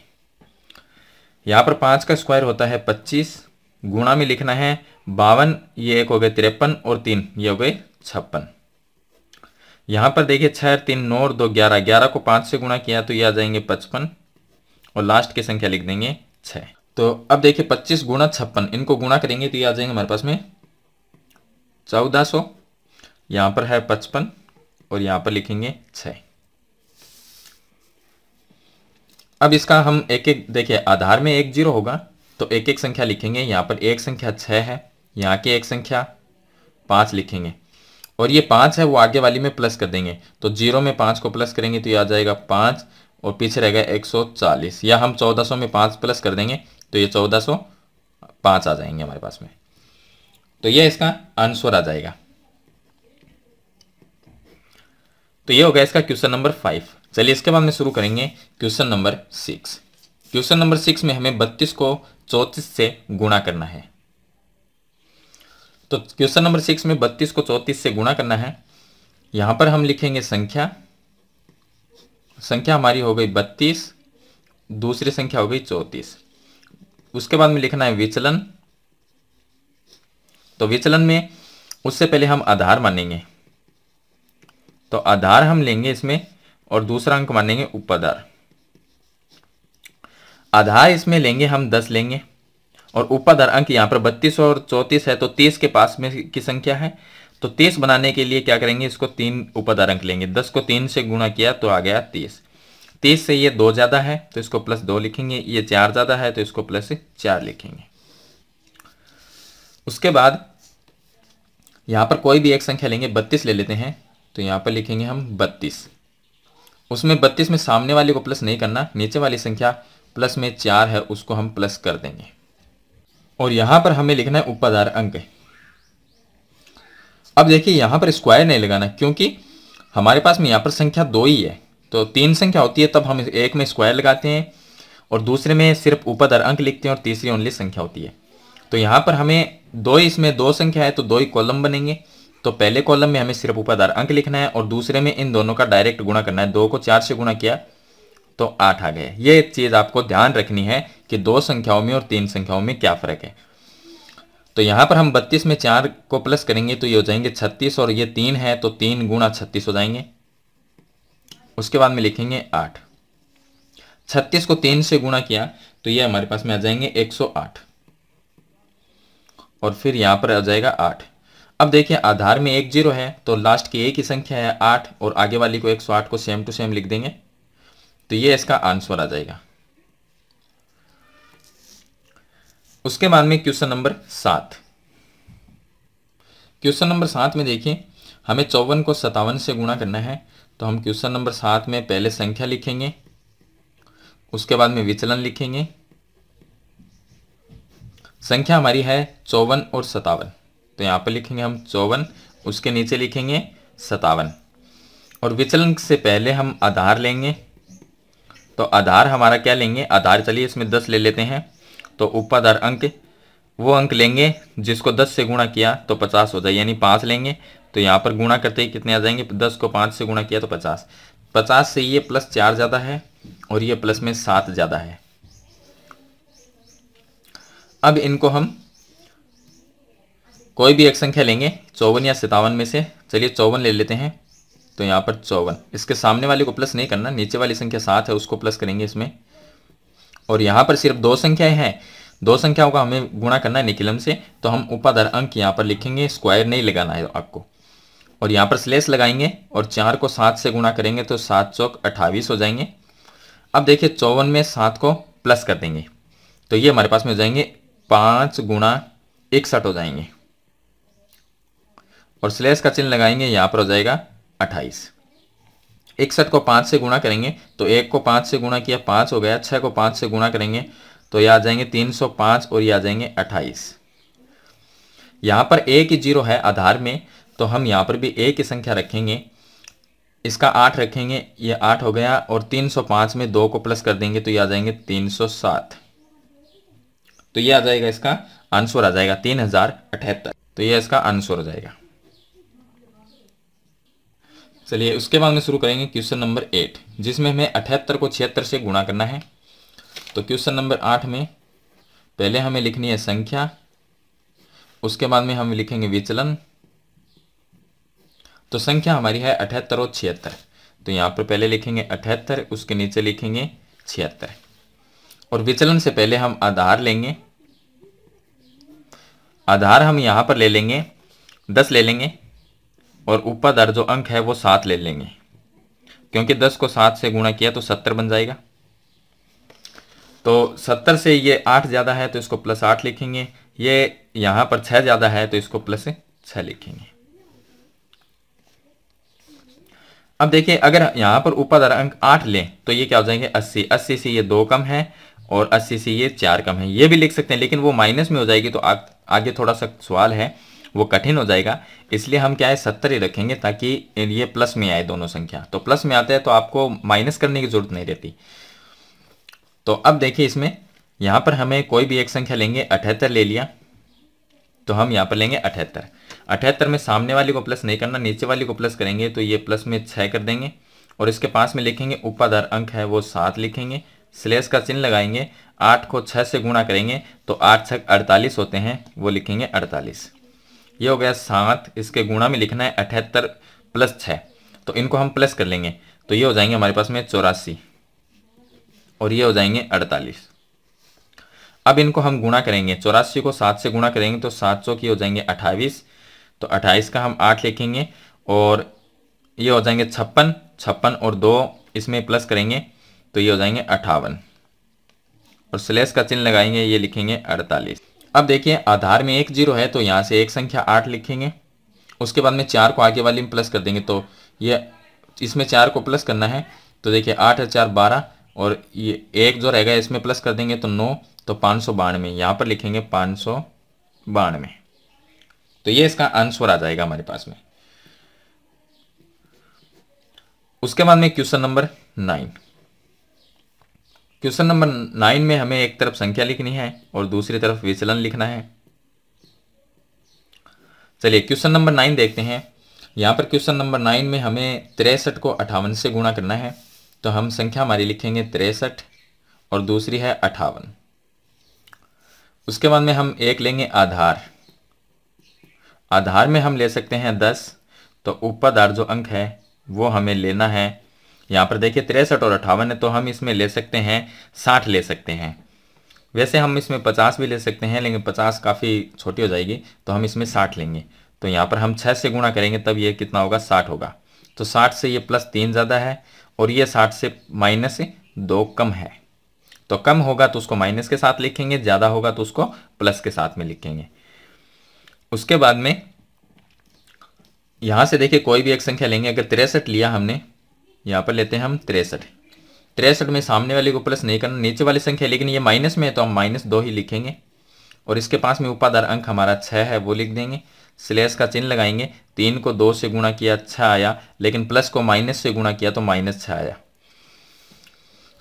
यहाँ पर पाँच का स्क्वायर होता है पच्चीस, गुणा में लिखना है बावन, ये एक हो गए तिरपन और तीन, ये हो गए छप्पन। यहाँ पर देखिए छह, तीन, नौ और दो, ग्यारह। ग्यारह को पाँच से गुणा किया तो ये आ जाएँगे पचपन और लास्ट की संख्या लिख देंगे छह। तो अब देखिए पच्चीस गुणा छप्पन, इनको गुणा करेंगे तो ये आ जाएँगे हमारे पास में चौदह सौ। यहाँ पर है पचपन और यहाँ पर लिखेंगे छ अब इसका हम एक एक देखिए आधार में एक ज़ीरो होगा तो एक एक संख्या लिखेंगे। यहाँ पर एक संख्या छह है, यहाँ की एक संख्या पाँच लिखेंगे। और ये पाँच है, वो आगे वाली में प्लस कर देंगे। तो ज़ीरो में पाँच को प्लस करेंगे तो ये आ जाएगा पाँच और पीछे रहेगा एक सौ चालीस। या हम चौदह सौ में पाँच प्लस कर देंगे तो ये चौदह सौ पाँच आ जाएँगे हमारे पास में। तो ये इसका आंसर आ जाएगा। तो ये हो गया इसका क्वेश्चन नंबर फाइव चलिए इसके बाद में शुरू करेंगे question number six question number six में हमें बत्तीस को चौतीस से गुणा करना है। तो क्वेश्चन नंबर सिक्स में बत्तीस को चौतीस से गुणा करना है। यहाँ पर हम लिखेंगे संख्या। संख्या हमारी हो गई बत्तीस, दूसरी संख्या हो गई चौतीस। उसके बाद में लिखना है विचलन। तो विचलन में उससे पहले हम आधार मानेंगे। तो आधार हम लेंगे इसमें और दूसरा अंक मानेंगे उपाधार आधार इसमें लेंगे, हम दस लेंगे। और उपाधार अंक यहाँ पर बत्तीस और चौतीस है तो तीस के पास में की संख्या है। तो तीस बनाने के लिए क्या करेंगे, इसको तीन उपाधार अंक लेंगे। दस को तीन से गुणा किया तो आ गया तीस। तीस से ये दो ज़्यादा है तो इसको प्लस दो लिखेंगे। ये चार ज़्यादा है तो इसको प्लस चार लिखेंगे। उसके बाद यहाँ पर कोई भी एक संख्या लेंगे, बत्तीस ले लेते हैं तो यहाँ पर लिखेंगे हम बत्तीस। उसमें बत्तीस में सामने वाले को प्लस नहीं करना, नीचे वाली संख्या प्लस में चार है, उसको हम प्लस कर देंगे। और यहाँ पर हमें लिखना है उपाधार अंक। अब देखिए, यहाँ पर स्क्वायर नहीं लगाना, क्योंकि हमारे पास में यहाँ पर संख्या दो ही है। तो तीन संख्या होती है, तब हम एक में स्क्वायर लगाते हैं और दूसरे में सिर्फ़ उपाधार अंक लिखते हैं और तीसरी ओनली संख्या होती है। तो यहाँ पर हमें दो, इसमें दो संख्या है तो दो ही कॉलम बनेंगे। तो पहले कॉलम में हमें सिर्फ़ उपाधार अंक लिखना है और दूसरे में इन दोनों का डायरेक्ट गुणा करना है। दो को चार से गुणा किया तो आठ आ गए। ये चीज़ आपको ध्यान रखनी है कि दो संख्याओं में और तीन संख्याओं में क्या फ़र्क है। तो यहाँ पर हम बत्तीस में चार को प्लस करेंगे तो ये हो जाएँगे छत्तीस और ये तीन है तो तीन गुणा छत्तीस हो जाएँगे। उसके बाद में लिखेंगे आठ। छत्तीस को तीन से गुणा किया तो ये हमारे पास में आ जाएँगे एक सौ आठ। और फिर यहाँ पर आ जाएगा आठ। अब देखिए, आधार में एक ज़ीरो है तो लास्ट की एक ही संख्या है आठ और आगे वाली को एक सौ आठ को सेम टू सेम लिख देंगे। तो ये इसका आंसर आ जाएगा। उसके बाद में क्वेश्चन नंबर सात। क्वेश्चन नंबर सात में देखिए, हमें चौवन को सतावन से गुणा करना है तो हम क्वेश्चन नंबर सात में पहले संख्या लिखेंगे, उसके बाद में विचलन लिखेंगे। संख्या हमारी है चौवन और सतावन तो यहाँ पर लिखेंगे हम चौवन, उसके नीचे लिखेंगे सतावन और विचलन से पहले हम आधार लेंगे तो आधार हमारा क्या लेंगे? आधार चलिए इसमें दस ले लेते हैं। तो उपाधार अंक, वो अंक लेंगे जिसको दस से गुणा किया तो पचास हो जाए, यानी पाँच लेंगे। तो यहाँ पर गुणा करते ही कितने आ जाएँगे? दस को पाँच से गुणा किया तो पचास। पचास से ये प्लस चार ज़्यादा है और ये प्लस में सात ज़्यादा है। अब इनको हम कोई भी एक संख्या लेंगे, चौवन या सतावन में से। चलिए चौवन ले लेते हैं। तो यहाँ पर चौवन। इसके सामने वाले को प्लस नहीं करना, नीचे वाली संख्या सात है, उसको प्लस करेंगे इसमें। और यहाँ पर सिर्फ़ दो संख्याएँ हैं। दो संख्याओं का हमें गुणा करना है निकिलम से तो हम उपाधार अंक यहाँ पर लिखेंगे स्क्वायर नहीं लगाना है आपको। और यहाँ पर स्लेस लगाएँगे, और चार को सात से गुणा करेंगे तो सात चौक अट्ठावीस हो जाएँगे। अब देखिए, चौवन में सात को प्लस कर देंगे। तो ये हमारे पास में हो जाएँगे, पाँच गुणा इकसठ हो जाएँगे। और स्लेस का चिन्ह लगाएँगे, यहाँ पर हो जाएगा अट्ठाईस। इकसठ को पाँच से गुणा करेंगे तो एक को पाँच से गुणा किया पाँच हो गया छः को पाँच से गुणा करेंगे तो ये आ जाएँगे तीन सौ पाँच और ये आ जाएँगे अट्ठाईस। यहाँ पर एक ही ज़ीरो है आधार में तो हम यहाँ पर भी एक ही संख्या रखेंगे। इसका आठ रखेंगे, ये आठ हो गया और तीन सौ पाँच में दो को प्लस कर देंगे तो ये आ जाएँगे तीन सौ सात। तो ये आ जाएगा इसका आंसर आ जाएगा तीन हज़ार अठहत्तर। तो ये इसका आंसर हो जाएगा। चलिए उसके बाद में शुरू करेंगे क्वेश्चन नंबर एट, जिसमें हमें अठहत्तर को छिहत्तर से गुणा करना है। तो क्वेश्चन नंबर आठ में पहले हमें लिखनी है संख्या, उसके बाद में हम लिखेंगे विचलन। तो संख्या हमारी है अठहत्तर और छिहत्तर। तो यहाँ पर पहले लिखेंगे अठहत्तर, उसके नीचे लिखेंगे छिहत्तर। और विचलन से पहले हम आधार लेंगे। आधार हम यहाँ पर ले लेंगे, दस ले लेंगे। और ऊपर दर जो अंक है वो सात ले लेंगे। क्योंकि दस को सात से गुणा किया तो सत्तर बन जाएगा। तो सत्तर से ये आठ ज़्यादा है तो इसको प्लस आठ लिखेंगे। ये यहाँ पर छह ज़्यादा है तो इसको प्लस छह लिखेंगे। अब देखिए अगर यहाँ पर ऊपर अंक आठ लें तो ये क्या हो जाएँगे? अस्सी। अस्सी से ये दो कम है और अस्सी से ये चार कम है। ये भी लिख सकते हैं लेकिन वो माइनस में हो जाएगी तो आ, आगे थोड़ा सा सवाल है। वो कठिन हो जाएगा। इसलिए हम क्या है, सत्तर ही रखेंगे ताकि ये प्लस में आए दोनों संख्या। तो प्लस में आता है तो आपको माइनस करने की ज़रूरत नहीं रहती। तो अब देखिए इसमें, यहाँ पर हमें कोई भी एक संख्या लेंगे, अठहत्तर ले लिया। तो हम यहाँ पर लेंगे अठहत्तर। अठहत्तर में सामने वाली को प्लस नहीं करना, नीचे वाली को प्लस करेंगे तो ये प्लस में छः कर देंगे। और इसके पास में लिखेंगे उपाधार अंक है वो सात लिखेंगे। स्लेस का चिन्ह लगाएँगे, आठ को छः से गुणा करेंगे तो आठ छः अड़तालीस होते हैं, वो लिखेंगे अड़तालीस। ये हो गया सात, इसके गुणा में लिखना है अठहत्तर प्लस छः तो इनको हम प्लस कर लेंगे। तो ये हो जाएँगे हमारे पास में चौरासी और ये हो जाएँगे अड़तालीस। अब इनको हम गुणा करेंगे। चौरासी को सात से गुणा करेंगे तो सात सौ की हो जाएँगे अट्ठाईस तो अट्ठाईस का हम आठ लिखेंगे और ये हो जाएँगे छप्पन छप्पन और दो इसमें प्लस करेंगे तो ये हो जाएँगे अट्ठावन और स्लेस का चिन्ह लगाएँगे, ये लिखेंगे अड़तालीस। अब देखिए, आधार में एक ज़ीरो है तो यहाँ से एक संख्या आठ लिखेंगे। उसके बाद में चार को आगे वाली में प्लस कर देंगे तो ये इसमें चार को प्लस करना है। तो देखिए, आठ चार बारह, और ये एक जो रहेगा, इसमें प्लस कर देंगे तो नौ तो पाँच सौ बानवे। यहाँ पर लिखेंगे पाँच सौ बानवे। तो ये इसका आंसर आ जाएगा हमारे पास में। उसके बाद में question number nine. Question number nine में हमें एक तरफ़ संख्या लिखनी है और दूसरी तरफ़ विचलन लिखना है। चलिए क्वेश्चन नंबर नाइन देखते हैं। यहाँ पर क्वेश्चन नंबर नाइन में हमें तिरसठ को अठावन से गुणा करना है। तो हम संख्या हमारी लिखेंगे तिरसठ और दूसरी है अठावन। उसके बाद में हम एक लेंगे आधार। आधार में हम ले सकते हैं दस। तो ऊपरदार जो अंक है, वो हमें लेना है यहाँ पर देखिए, तिरसठ और अट्ठावन है तो हम इसमें ले सकते हैं, साठ ले सकते हैं। वैसे हम इसमें पचास भी ले सकते हैं, लेकिन पचास काफ़ी छोटी हो जाएगी तो हम इसमें साठ लेंगे। तो यहाँ पर हम छः से गुणा करेंगे, तब ये कितना होगा, साठ होगा। तो साठ से ये प्लस तीन ज़्यादा है, और ये साठ से माइनस दो कम है। तो कम होगा तो उसको माइनस के साथ लिखेंगे, ज़्यादा होगा तो उसको प्लस के साथ में लिखेंगे। उसके बाद में यहाँ से देखिए, कोई भी एक संख्या लेंगे, अगर तिरसठ लिया हमने यहाँ पर लेते हैं हम तिरसठ। तिरसठ में सामने वाले को प्लस नहीं करना, नीचे वाली संख्या लेकिन ये माइनस में है तो हम माइनस दो ही लिखेंगे। और इसके पास में उपाधार अंक हमारा छः है, वो लिख देंगे। स्लेस का चिन्ह लगाएँगे, तीन को दो से गुणा किया अच्छा आया, लेकिन प्लस को माइनस से गुणा किया तो माइनस छः आया।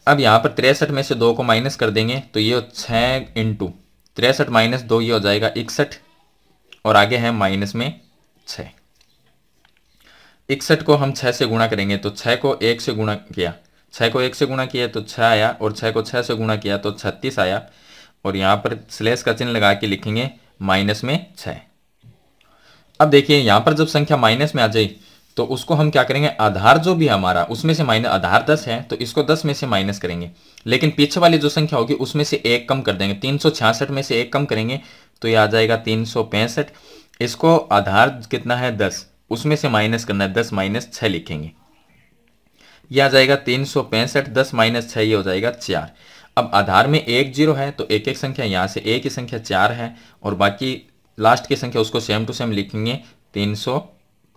अब यहाँ पर तिरसठ में से दो को माइनस कर देंगे तो ये छः इंटू तिरसठ माइनस दो, ये हो जाएगा इकसठ, और आगे है माइनस में छः इकसठ को हम छः से गुणा करेंगे तो छः को एक से गुणा किया। छः को एक से गुणा किया तो छः आया, और छः को छः से गुणा किया तो छत्तीस आया। और यहाँ पर स्लेस का चिन्ह लगा के लिखेंगे, माइनस में छः अब देखिए, यहाँ पर जब संख्या माइनस में आ जाए तो उसको हम क्या करेंगे? आधार जो भी हमारा, उसमें से माइनस आधार दस है तो इसको दस में से माइनस करेंगे। लेकिन पीछे वाली जो संख्या होगी, उसमें से एक कम कर देंगे। तीन में से एक कम करेंगे तो ये आ जाएगा तीन सौ पैंसठ। इसको आधार कितना है? दस। उसमें से माइनस करना है, दस माइनस छः लिखेंगे। यह आ जाएगा तीन सौ पैंसठ, दस माइनस छः ये हो जाएगा चार। अब आधार में एक ज़ीरो है तो एक एक संख्या, यहाँ से एक ही संख्या चार है, और बाकी लास्ट की संख्या उसको सेम टू सेम लिखेंगे, तीन सौ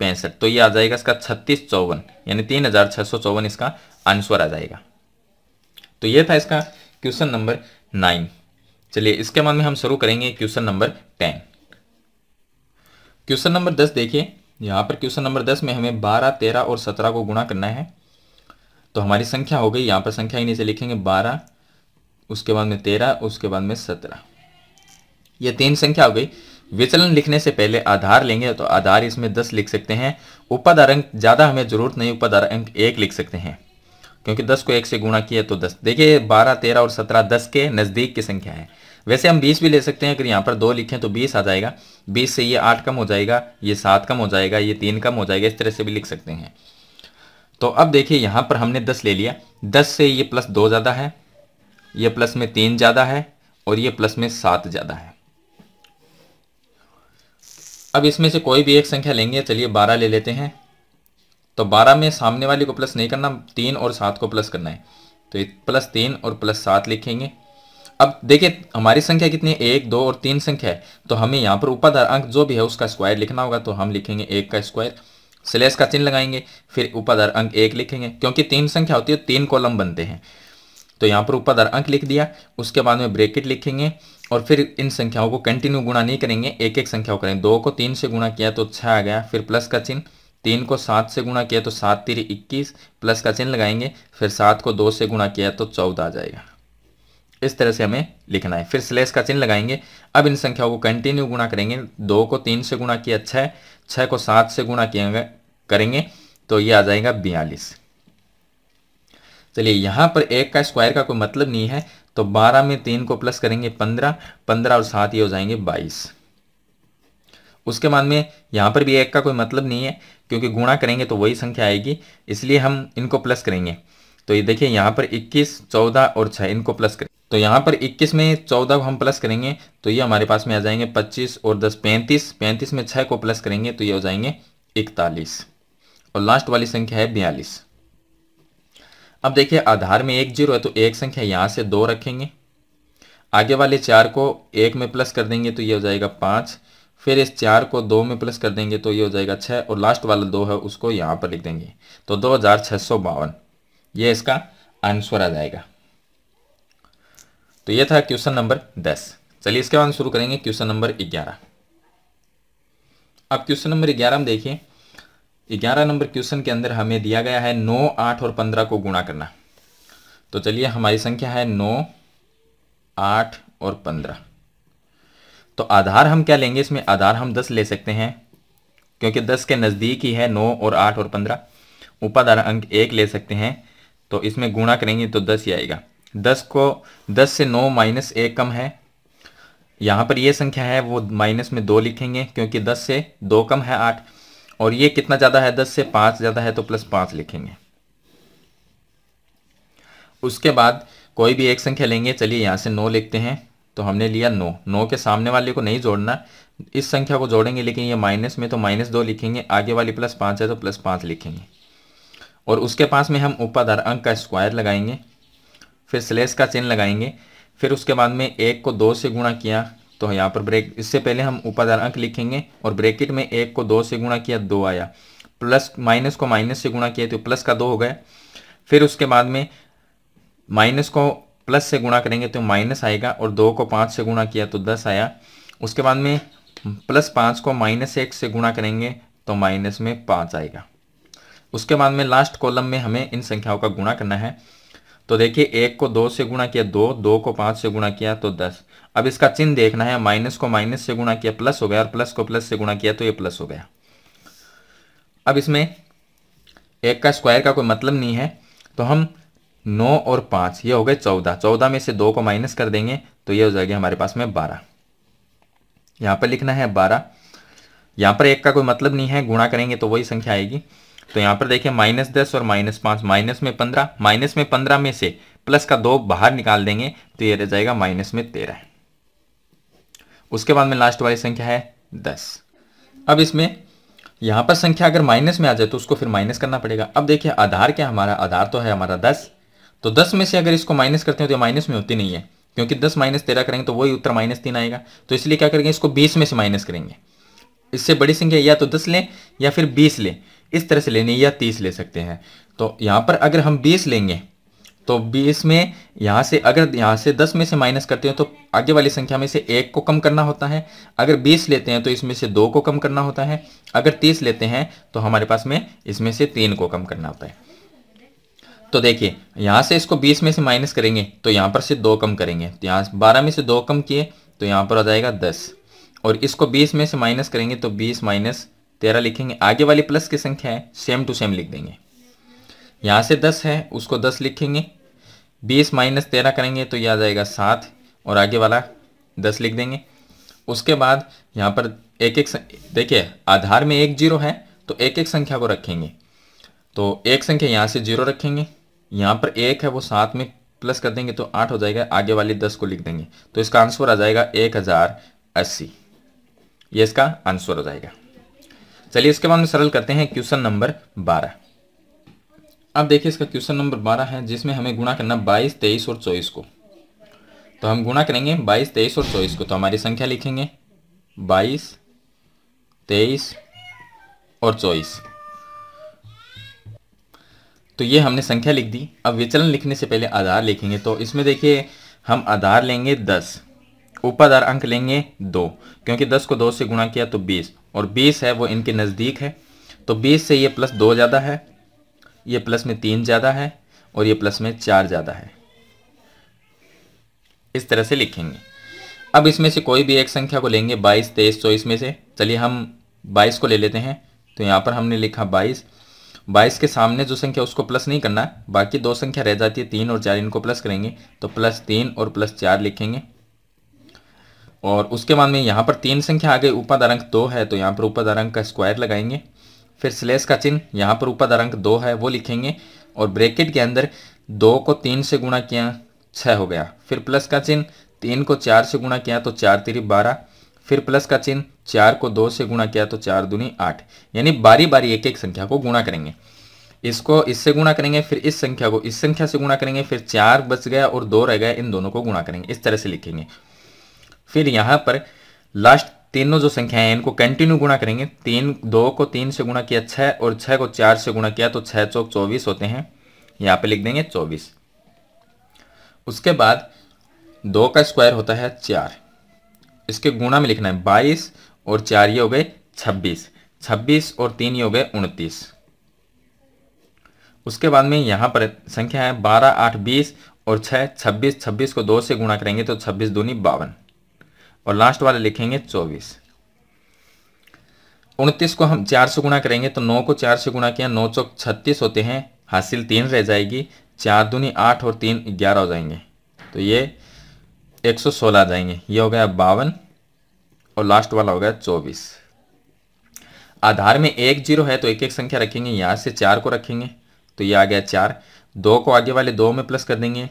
पैंसठ। तो ये आ जाएगा इसका छत्तीस चौवन, यानी तीन हज़ार छः सौ चौवन इसका आंसर आ जाएगा। तो ये था इसका क्वेश्चन नंबर नाइन। चलिए, इसके बाद में हम शुरू करेंगे question number ten. Question number दस देखिए। यहाँ पर क्वेश्चन नंबर दस में हमें बारह, तेरह और सत्रह को गुणा करना है। तो हमारी संख्या हो गई, यहाँ पर संख्या ही नीचे लिखेंगे, बारह, उसके बाद में तेरह, उसके बाद में सत्रह। ये तीन संख्या हो गई। विचलन लिखने से पहले आधार लेंगे तो आधार इसमें दस लिख सकते हैं। उपाधार अंक, ज़्यादा हमें ज़रूरत नहीं उपाधार अंक एक लिख सकते हैं। क्योंकि दस को एक से गुणा किया तो दस, देखिए, बारह, तेरह और सत्रह दस के नज़दीक की संख्या है। वैसे हम बीस भी ले सकते हैं, अगर यहाँ पर दो लिखें तो बीस आ जाएगा। बीस से ये आठ कम हो जाएगा, ये सात कम हो जाएगा, ये तीन कम हो जाएगा, इस तरह से भी लिख सकते हैं। तो अब देखिए, यहाँ पर हमने दस ले लिया। दस से ये प्लस दो ज़्यादा है, ये प्लस में तीन ज़्यादा है और ये प्लस में सात ज़्यादा है। अब इसमें से कोई भी एक संख्या लेंगे, चलिए बारह ले लेते हैं। तो बारह में सामने वाले को प्लस नहीं करना, तीन और सात को प्लस करना है। तो प्लस तीन और प्लस सात लिखेंगे। अब देखिए, हमारी संख्या कितनी है? एक, दो और तीन संख्या है। तो हमें यहाँ पर उपाधार अंक जो भी है, उसका स्क्वायर लिखना होगा। तो हम लिखेंगे एक का स्क्वायर स्लेस का चिन्ह लगाएँगे, फिर उपाधार अंक एक लिखेंगे। क्योंकि तीन संख्या होती है तीन कॉलम बनते हैं। तो यहाँ पर उपाधार अंक लिख दिया। उसके बाद में ब्रेकेट लिखेंगे और फिर इन संख्याओं को कंटिन्यू गुणा नहीं करेंगे। एक एक संख्या करेंगे दो को तीन से गुणा किया तो छः आ गया। फिर प्लस का चिन्ह, तीन को सात से गुणा किया तो सात तीन इक्कीस। प्लस का चिन्ह लगाएँगे, फिर सात को दो से गुणा किया तो चौदह आ जाएगा। इस तरह से हमें लिखना है। फिर स्लेस का चिन्ह लगाएँगे। अब इन संख्याओं को कंटिन्यू गुणा करेंगे। दो को तीन से गुणा किया छः छः को सात से गुणा किया करेंगे तो ये आ जाएगा बयालीस। चलिए यहाँ पर एक का स्क्वायर का कोई मतलब नहीं है तो बारह में तीन को प्लस करेंगे पंद्रह पंद्रह और सात ये हो जाएँगे बाईस। उसके बाद में यहाँ पर भी एक का कोई मतलब नहीं है क्योंकि गुणा करेंगे तो वही संख्या आएगी इसलिए हम इनको प्लस करेंगे। तो ये देखिए यहाँ पर 21, 14 और 6 इनको प्लस करें। तो यहाँ पर 21 में 14 को हम प्लस करेंगे तो ये हमारे पास में आ जाएँगे 25 और 10 35 35 में 6 को प्लस करेंगे तो ये हो जाएँगे इकतालीस। और लास्ट वाली संख्या है बयालीस। अब देखिए, आधार में एक ज़ीरो है तो एक संख्या यहाँ से दो रखेंगे। आगे वाले चार को एक में प्लस कर देंगे तो ये हो जाएगा पाँच। फिर इस चार को दो में प्लस कर देंगे तो ये हो जाएगा छह। और लास्ट वाला दो है, उसको यहाँ पर लिख देंगे। तो दो हज़ार छह सौ बावन। ये इसका आंसर आ जाएगा। तो ये था क्वेश्चन नंबर दस। चलिए इसके बाद शुरू करेंगे क्वेश्चन नंबर ग्यारह। अब क्वेश्चन नंबर ग्यारह में देखिए। ग्यारह नंबर क्वेश्चन के अंदर हमें दिया गया है नौ, आठ और पंद्रह को गुणा करना। तो चलिए हमारी संख्या है नौ, आठ और पंद्रह। तो आधार हम क्या लेंगे? इसमें आधार हम दस ले सकते हैं, क्योंकि दस के नज़दीक ही है, नौ और आठ और पंद्रह। उपाधार अंक एक ले सकते हैं तो इसमें गुणा करेंगे तो दस ही आएगा। दस को, दस से नौ माइनस एक कम है। यहाँ पर ये संख्या है, वो माइनस में दो लिखेंगे, क्योंकि दस से दो कम है आठ। और ये कितना ज़्यादा है, दस से पाँच ज़्यादा है तो प्लस पाँच लिखेंगे। उसके बाद कोई भी एक संख्या लेंगे, चलिए यहाँ से नौ लिखते हैं तो हमने लिया नौ। नौ के सामने वाले को नहीं जोड़ना, इस संख्या को जोड़ेंगे, लेकिन ये माइनस में तो माइनस दो लिखेंगे, आगे वाली प्लस पाँच है तो प्लस पाँच लिखेंगे। और उसके पास में हम उपाधार अंक का स्क्वायर लगाएँगे। फिर स्लेस का चिन्ह लगाएँगे। फिर उसके बाद में एक को दो से गुणा किया तो यहाँ पर ब्रेक इससे पहले हम उपादान अंक लिखेंगे और ब्रैकेट में एक को दो से गुणा किया, दो आया। प्लस, माइनस को माइनस से गुणा किया तो प्लस का दो हो गया। फिर उसके बाद में माइनस को प्लस से गुणा करेंगे तो माइनस आएगा और दो को पाँच से गुणा किया तो दस आया। उसके बाद में प्लस पाँच को माइनस एक से गुणा करेंगे तो माइनस में पाँच आएगा। उसके बाद में लास्ट कॉलम में हमें इन संख्याओं का गुणा करना है। तो देखिए, एक को दो से गुणा किया दो दो को पाँच से गुणा किया तो दस। अब इसका चिन्ह देखना है, माइनस को माइनस से गुणा किया, प्लस हो गया, और प्लस को प्लस से गुणा किया तो ये प्लस हो गया। अब इसमें एक का स्क्वायर का कोई मतलब नहीं है तो हम नौ और पाँच, ये हो गए चौदह। चौदह में से दो को माइनस कर देंगे तो ये हो जाएगा हमारे पास में बारह। यहाँ पर लिखना है बारह। यहाँ पर एक का कोई मतलब नहीं है, गुणा करेंगे तो वही संख्या आएगी। तो यहाँ पर देखिए, माइनस दस और माइनस पाँच, माइनस में पंद्रह, माइनस में पंद्रह में से प्लस का दो बाहर निकाल देंगे तो ये रह जाएगा माइनस में तेरह। उसके बाद में लास्ट वाली संख्या है दस। अब इसमें यहाँ पर संख्या अगर माइनस में आ जाए तो उसको फिर माइनस करना पड़ेगा। अब देखिए, आधार क्या हमारा आधार तो है हमारा दस। तो दस में से अगर इसको माइनस करते हैं तो माइनस में होती नहीं है, क्योंकि दस माइनस तेरह करेंगे तो वही उत्तर माइनस तीन आएगा। तो इसलिए क्या करेंगे, इसको बीस में से माइनस करेंगे। इससे बड़ी संख्या या तो दस लें या फिर बीस लें। इस तरह से लेनी या तीस ले सकते हैं। तो यहाँ पर अगर हम बीस लेंगे तो बीस में यहाँ से अगर यहाँ से दस में से माइनस करते हैं तो आगे वाली संख्या में से एक को कम करना होता है। अगर बीस लेते हैं तो इसमें से दो को कम करना होता है। अगर तीस लेते हैं तो हमारे पास में इसमें से तीन को कम करना होता है। तो देखिए, यहाँ से इसको बीस में से माइनस करेंगे तो यहाँ पर से दो कम करेंगे। तो यहाँ बारह में से दो कम किए तो यहाँ पर आ जाएगा दस। और इसको बीस में से माइनस करेंगे तो बीस माइनस तेरह लिखेंगे। आगे वाली प्लस की संख्या है सेम टू सेम लिख देंगे। यहाँ से दस है, उसको दस लिखेंगे। बीस माइनस तेरह करेंगे तो यह आ जाएगा सात, और आगे वाला दस लिख देंगे। उसके बाद यहाँ पर एक एक देखिए, आधार में एक ज़ीरो है तो एक एक संख्या को रखेंगे। तो एक संख्या यहाँ से ज़ीरो रखेंगे। यहाँ पर एक है, वो सात में प्लस कर देंगे तो आठ हो जाएगा। आगे वाली दस को लिख देंगे। तो इसका आंसर आ जाएगा एक हज़ार अस्सी। ये इसका आंसर हो जाएगा। चलिए इसके बाद में सरल करते हैं क्वेश्चन नंबर बारह। अब देखिए इसका क्वेश्चन नंबर बारह है, जिसमें हमें गुणा करना बाईस, तेईस और चौबीस को। तो हम गुणा करेंगे बाईस, तेईस और चौबीस को तो हमारी संख्या लिखेंगे बाईस, तेईस और चौबीस। तो ये हमने संख्या लिख दी। अब विचलन लिखने से पहले आधार लिखेंगे तो इसमें देखिए हम आधार लेंगे दस उपाधार अंक लेंगे दो, क्योंकि दस को दो से गुणा किया तो बीस। और बीस है, वो इनके नज़दीक है। तो बीस से ये प्लस दो ज़्यादा है, ये प्लस में तीन ज़्यादा है और ये प्लस में चार ज़्यादा है। इस तरह से लिखेंगे। अब इसमें से कोई भी एक संख्या को लेंगे, बाईस, तेईस, चौबीस में से। चलिए हम बाईस को ले लेते हैं। तो यहाँ पर हमने लिखा बाईस। बाईस के सामने जो संख्या, उसको प्लस नहीं करना। बाकी दो संख्या रह जाती है, तीन और चार इनको प्लस करेंगे। तो प्लस तीन और प्लस चार लिखेंगे। और उसके बाद में यहाँ पर तीन संख्या आ गई उपाधारंक दो है तो यहाँ पर उपाधारंक का स्क्वायर लगाएँगे। फिर स्लेस का चिन्ह, यहाँ पर उपाधारंक दो है, वो लिखेंगे। और ब्रैकेट के अंदर दो को तीन से गुणा किया छः हो गया। फिर प्लस का चिन्ह, तीन को चार से गुणा किया तो चार तिरी बारह। फिर प्लस का चिन्ह, चार को दो से गुणा किया तो चार दूनी आठ। यानी बारी बारी एक एक संख्या को गुणा करेंगे। इसको इससे गुणा करेंगे, फिर इस संख्या को इस संख्या से गुणा करेंगे, फिर चार बच गया और दो रह गया, इन दोनों को गुणा करेंगे। इस तरह से लिखेंगे। फिर यहाँ पर लास्ट तीनों जो संख्या है, इनको कंटिन्यू गुणा करेंगे। तीन, दो को तीन से गुणा किया छह और छह को चार से गुणा किया तो छह चौक चौबीस होते हैं। यहाँ पे लिख देंगे चौबीस। उसके बाद दो का स्क्वायर होता है चार। इसके गुणा में लिखना है बाईस और चार, ये हो गए छब्बीस। छब्बीस और तीन, ये हो गए उनतीस। उसके बाद में यहाँ पर संख्या है बारह, आठ, बीस और छह, छब्बीस। छब्बीस को दो से गुणा करेंगे तो छब्बीस दूनी बावन। और लास्ट वाले लिखेंगे चौबीस। उनतीस को हम चार से गुणा करेंगे तो नौ को चार से गुणा किया, नौ चौक छत्तीस होते हैं, हासिल तीन रह जाएगी, चार दूनी आठ और तीन ग्यारह हो जाएँगे। तो ये एक सौ सोलह आ जाएँगे। ये हो गया बावन और लास्ट वाला हो गया चौबीस। आधार में एक ज़ीरो है तो एक एक संख्या रखेंगे, यहाँ से चार को रखेंगे तो ये आ गया चार। दो को आगे वाले दो में प्लस कर देंगे,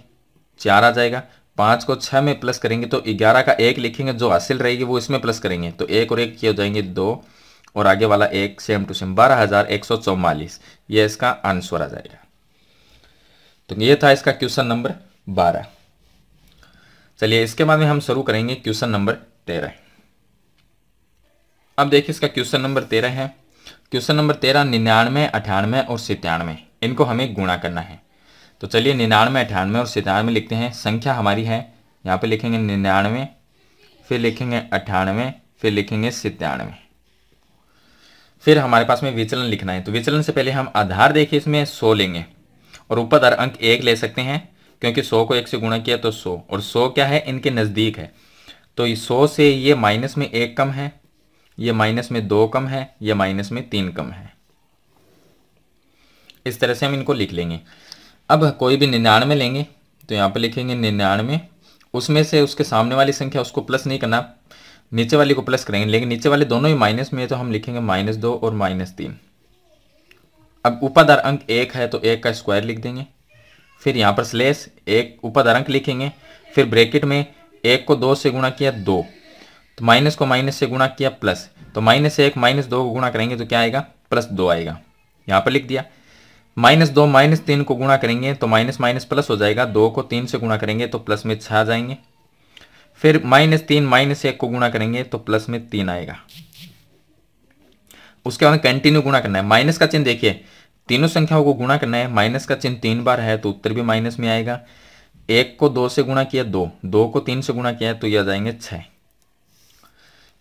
चार आ जाएगा। पाँच को छः में प्लस करेंगे तो ग्यारह का एक लिखेंगे, जो हासिल रहेगी वो इसमें प्लस करेंगे। तो एक और एक किए जाएँगे दो, और आगे वाला एक सेम टू सेम, बारह हज़ार एक सौ चौवालीस। ये इसका आंसर आ जाएगा। तो ये था इसका क्वेश्चन नंबर बारह। चलिए, इसके बाद में हम शुरू करेंगे क्वेश्चन नंबर तेरह। अब देखिए इसका क्वेश्चन नंबर तेरह है। क्वेश्चन नंबर तेरह निन्यानवे, अठानवे और सितानवे इनको हमें गुणा करना है। तो चलिए निन्यानवे, अठानवे और सितानवे लिखते हैं। संख्या हमारी है। यहाँ पे लिखेंगे निन्यानवे, फिर लिखेंगे अठानवे, फिर लिखेंगे सितानवे फिर हमारे पास में विचलन लिखना है। तो विचलन से पहले हम आधार देखिए, इसमें सौ लेंगे। और ऊपर अंक एक ले सकते हैं, क्योंकि सौ को एक से गुणा किया तो सौ। और सौ क्या है? इनके नज़दीक है। तो सौ से ये माइनस में एक कम है, ये माइनस में दो कम है, ये माइनस में तीन कम है। इस तरह से हम इनको लिख लेंगे। अब कोई भी निन्यानवे लेंगे तो यहाँ पर लिखेंगे निन्यानवे। उसमें से उसके सामने वाली संख्या, उसको प्लस नहीं करना। नीचे वाली को प्लस करेंगे, लेकिन नीचे वाले दोनों ही माइनस में है तो हम लिखेंगे माइनस दो और माइनस तीन। अब उपाधार अंक एक है तो एक का स्क्वायर लिख देंगे। फिर यहाँ पर स्लेस एक उपाधार अंक लिखेंगे। फिर ब्रैकेट में एक को दो से गुणा किया दो। तो माइनस को माइनस से गुणा किया प्लस तो माइनस एक माइनस दो को गुणा करेंगे तो क्या आएगा? प्लस दो आएगा। यहाँ पर लिख दिया। माइनस दो, माइनस तीन को गुणा करेंगे तो माइनस माइनस प्लस हो जाएगा। दो को तीन से गुणा करेंगे तो प्लस में छह आ जाएँगे। फिर माइनस तीन, माइनस एक को गुणा करेंगे तो प्लस में तीन आएगा। उसके बाद कंटिन्यू गुणा करना है। माइनस का चिन्ह देखिए, तीनों संख्याओं को गुणा करना है। माइनस का चिन्ह तीन बार है तो उत्तर भी माइनस में आएगा। एक को दो से गुणा किया, दो। दो को तीन से गुणा किया तो ये आ जाएँगे छह।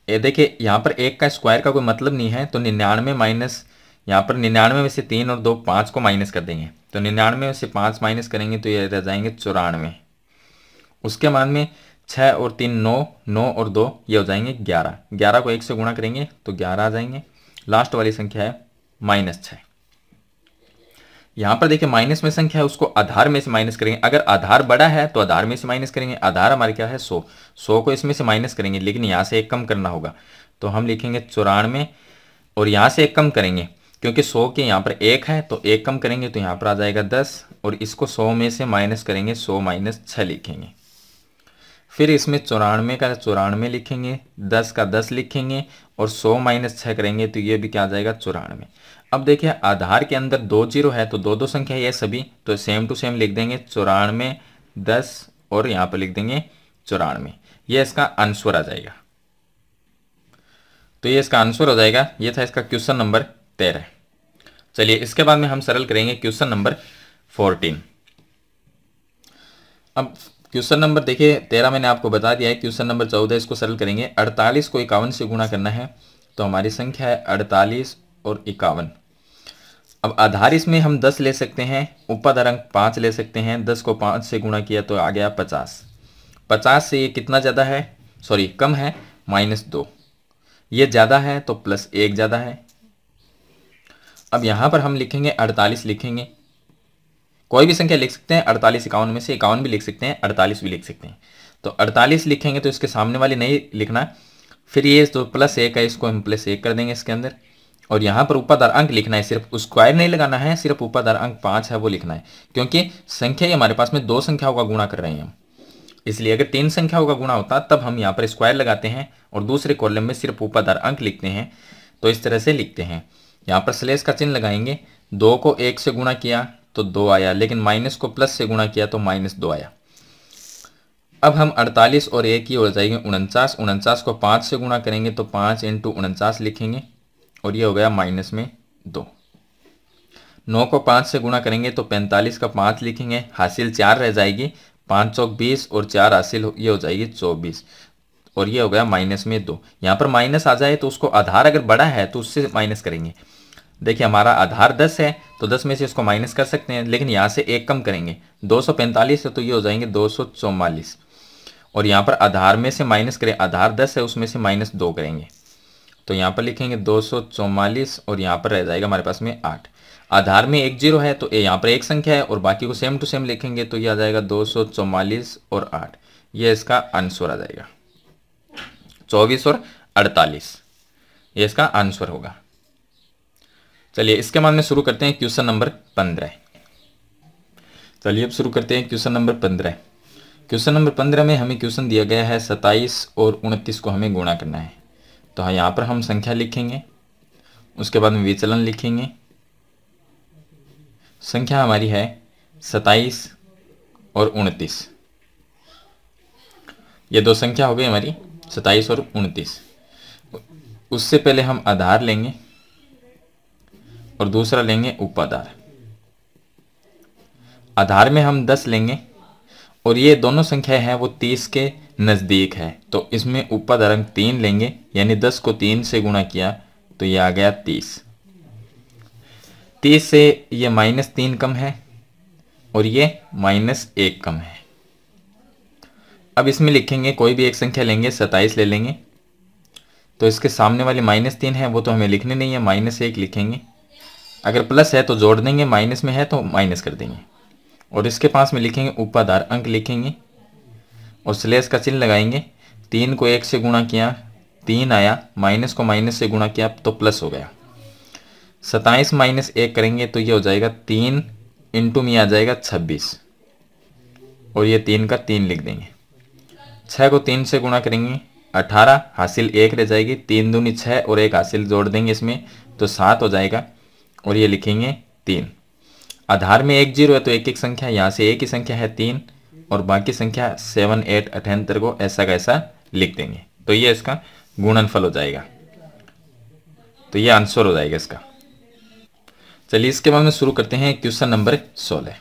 ये देखिए, यहाँ पर एक का स्क्वायर का कोई मतलब नहीं है तो निन्यानवे माइनस यहाँ पर निन्यानवे में से तीन और दो पाँच को माइनस कर देंगे। तो निन्यानवे में से पाँच माइनस करेंगे तो ये रह जाएँगे चौरानवे। उसके बाद में छः और तीन नौ नौ और दो, ये हो जाएँगे ग्यारह। ग्यारह को एक से गुणा करेंगे तो ग्यारह आ जाएँगे। लास्ट वाली संख्या है माइनस छः यहाँ पर देखिए माइनस में संख्या है, उसको आधार में से माइनस करेंगे। अगर आधार बड़ा है तो आधार में से माइनस करेंगे। आधार हमारे क्या है? सौ। सौ को इसमें से माइनस करेंगे, लेकिन यहाँ से एक कम करना होगा। तो हम लिखेंगे चौरानवे और यहाँ से एक कम करेंगे। क्योंकि सौ के यहाँ पर एक है तो एक कम करेंगे तो यहाँ पर आ जाएगा दस और इसको सौ में से माइनस करेंगे, सौ माइनस छः लिखेंगे। फिर इसमें चौरानवे का चौरानवे लिखेंगे, दस का दस लिखेंगे और सौ माइनस छः करेंगे तो ये भी क्या आ जाएगा चौरानवे। अब देखिए, आधार के अंदर दो ज़ीरो है तो दो दो संख्या ये सभी तो सेम टू सेम लिख देंगे चौरानवे, दस और यहाँ पर लिख देंगे चौरानवे। ये इसका आंसर आ जाएगा। तो ये इसका आंसर हो जाएगा, ये था इसका क्वेश्चन नंबर तेरह। चलिए, इसके बाद में हम सरल करेंगे क्वेश्चन नंबर फोर्टीन। अब क्वेश्चन नंबर देखिए, तेरह मैंने आपको बता दिया है, क्वेश्चन नंबर चौदह, इसको सरल करेंगे। अड़तालीस को इक्यावन से गुणा करना है तो हमारी संख्या है अड़तालीस और इक्यावन। अब आधार इसमें हम दस ले सकते हैं उपाधार अंक पाँच ले सकते हैं, दस को पाँच से गुणा किया तो आ गया पचास। पचास से ये कितना ज़्यादा है? सॉरी, कम है, माइनस दो। ये ज़्यादा है तो प्लस एक ज़्यादा है अब यहाँ पर हम लिखेंगे अड़तालीस लिखेंगे। कोई भी संख्या लिख सकते हैं, अड़तालीस इक्यावन में से इक्यावन भी लिख सकते हैं, अड़तालीस भी लिख सकते हैं। तो अड़तालीस लिखेंगे तो इसके सामने वाली नहीं लिखना। फिर ये तो प्लस एक है, इसको हम प्लस एक कर देंगे इसके अंदर। और यहाँ पर ऊपरदार अंक लिखना है, सिर्फ़ स्क्वायर नहीं लगाना है, सिर्फ़ ऊपरदार अंक पाँच है, वो लिखना है। क्योंकि संख्या ही हमारे पास में दो संख्याओं का गुणा कर रहे हैं हम। इसलिए अगर तीन संख्याओं का गुणा होता, तब हम यहाँ पर स्क्वायर लगाते हैं और दूसरे कॉलम में सिर्फ़ ऊपरदार अंक लिखते हैं। तो इस तरह से लिखते हैं। यहाँ पर स्लेस का चिन्ह लगाएँगे। दो को एक से गुणा किया तो दो आया, लेकिन माइनस को प्लस से गुणा किया तो माइनस दो आया। अब हम 48 और एक ही हो जाएँगे, उनचास। उनचास को पाँच से गुणा करेंगे तो पाँच इंटू उनचास लिखेंगे, और ये हो गया माइनस में दो। नौ को पाँच से गुणा करेंगे तो पैंतालीस का पाँच लिखेंगे, हासिल चार रह जाएगी, पाँच चौक बीस और चार हासिल ये हो जाएगी चौबीस, और ये हो गया माइनस में दो। यहाँ पर माइनस आ जाए तो उसको आधार अगर बड़ा है तो उससे माइनस करेंगे। देखिए, हमारा आधार 10 है तो 10 में से इसको माइनस कर सकते हैं, लेकिन यहाँ से एक कम करेंगे। 245 है तो ये हो जाएँगे दो सौ चौवालीस। और यहाँ पर आधार में से माइनस करें, आधार 10 है, उसमें से माइनस दो करेंगे। तो यहाँ पर लिखेंगे दो सौ चौवालीस, और यहाँ पर रह जाएगा हमारे पास में आठ। आधार में एक ज़ीरो है तो यहाँ पर एक संख्या है, और बाकी को सेम टू सेम लिखेंगे तो ये आ जाएगा दो सौ चौवालीस और आठ। ये इसका आंसर आ जाएगा। चौबीस और अड़तालीस। ये इसका आंसर होगा। चलिए, इसके बाद में शुरू करते हैं क्वेश्चन नंबर पंद्रह। चलिए, अब शुरू करते हैं क्वेश्चन नंबर पंद्रह। क्वेश्चन नंबर पंद्रह में हमें क्वेश्चन दिया गया है सत्ताईस और उनतीस को हमें गुणा करना है। तो हाँ यहाँ पर हम संख्या लिखेंगे, उसके बाद में विचलन लिखेंगे। संख्या हमारी है सताइस और उनतीस। ये दो संख्या हो गई हमारी सताईस और उनतीस। उससे पहले हम आधार लेंगे। और दूसरा लेंगे उपाधार। आधार में हम दस लेंगे और ये दोनों संख्या है, वो तीस के नज़दीक है। तो इसमें उपाधार अंक तीन लेंगे, यानी दस को तीन से गुणा किया तो ये आ गया तीस। तीस से ये माइनस तीन कम है और ये माइनस एक कम है। अब इसमें लिखेंगे, कोई भी एक संख्या लेंगे, सत्ताईस ले लेंगे। तो इसके सामने वाली माइनस तीन है, वो तो हमें लिखने नहीं है, माइनस एक लिखेंगे। अगर प्लस है तो जोड़ देंगे, माइनस में है तो माइनस कर देंगे। और इसके पास में लिखेंगे उपाधार अंक लिखेंगे और स्लेस का चिन्ह लगाएँगे। तीन को एक से गुणा किया, तीन आया, माइनस को माइनस से गुणा किया तो प्लस हो गया। सताइस माइनस एक करेंगे तो ये हो जाएगा तीन इंटू में आ जाएगा छब्बीस। और ये तीन का तीन लिख देंगे। छः को तीन से गुणा करेंगे, अठारह, हासिल एक रह जाएगी। तीन दूनी छः और एक हासिल जोड़ देंगे इसमें तो सात हो जाएगा। और ये लिखेंगे तीन। आधार में एक ज़ीरो है तो एक एक संख्या, यहाँ से एक ही संख्या है तीन, और बाकी संख्या सेवन, एट, अठहत्तर को ऐसा का ऐसा लिख देंगे। तो ये इसका गुणनफल हो जाएगा। तो ये आंसर हो जाएगा इसका। चलिए इसके बाद में शुरू करते हैं क्वेश्चन नंबर सोलह।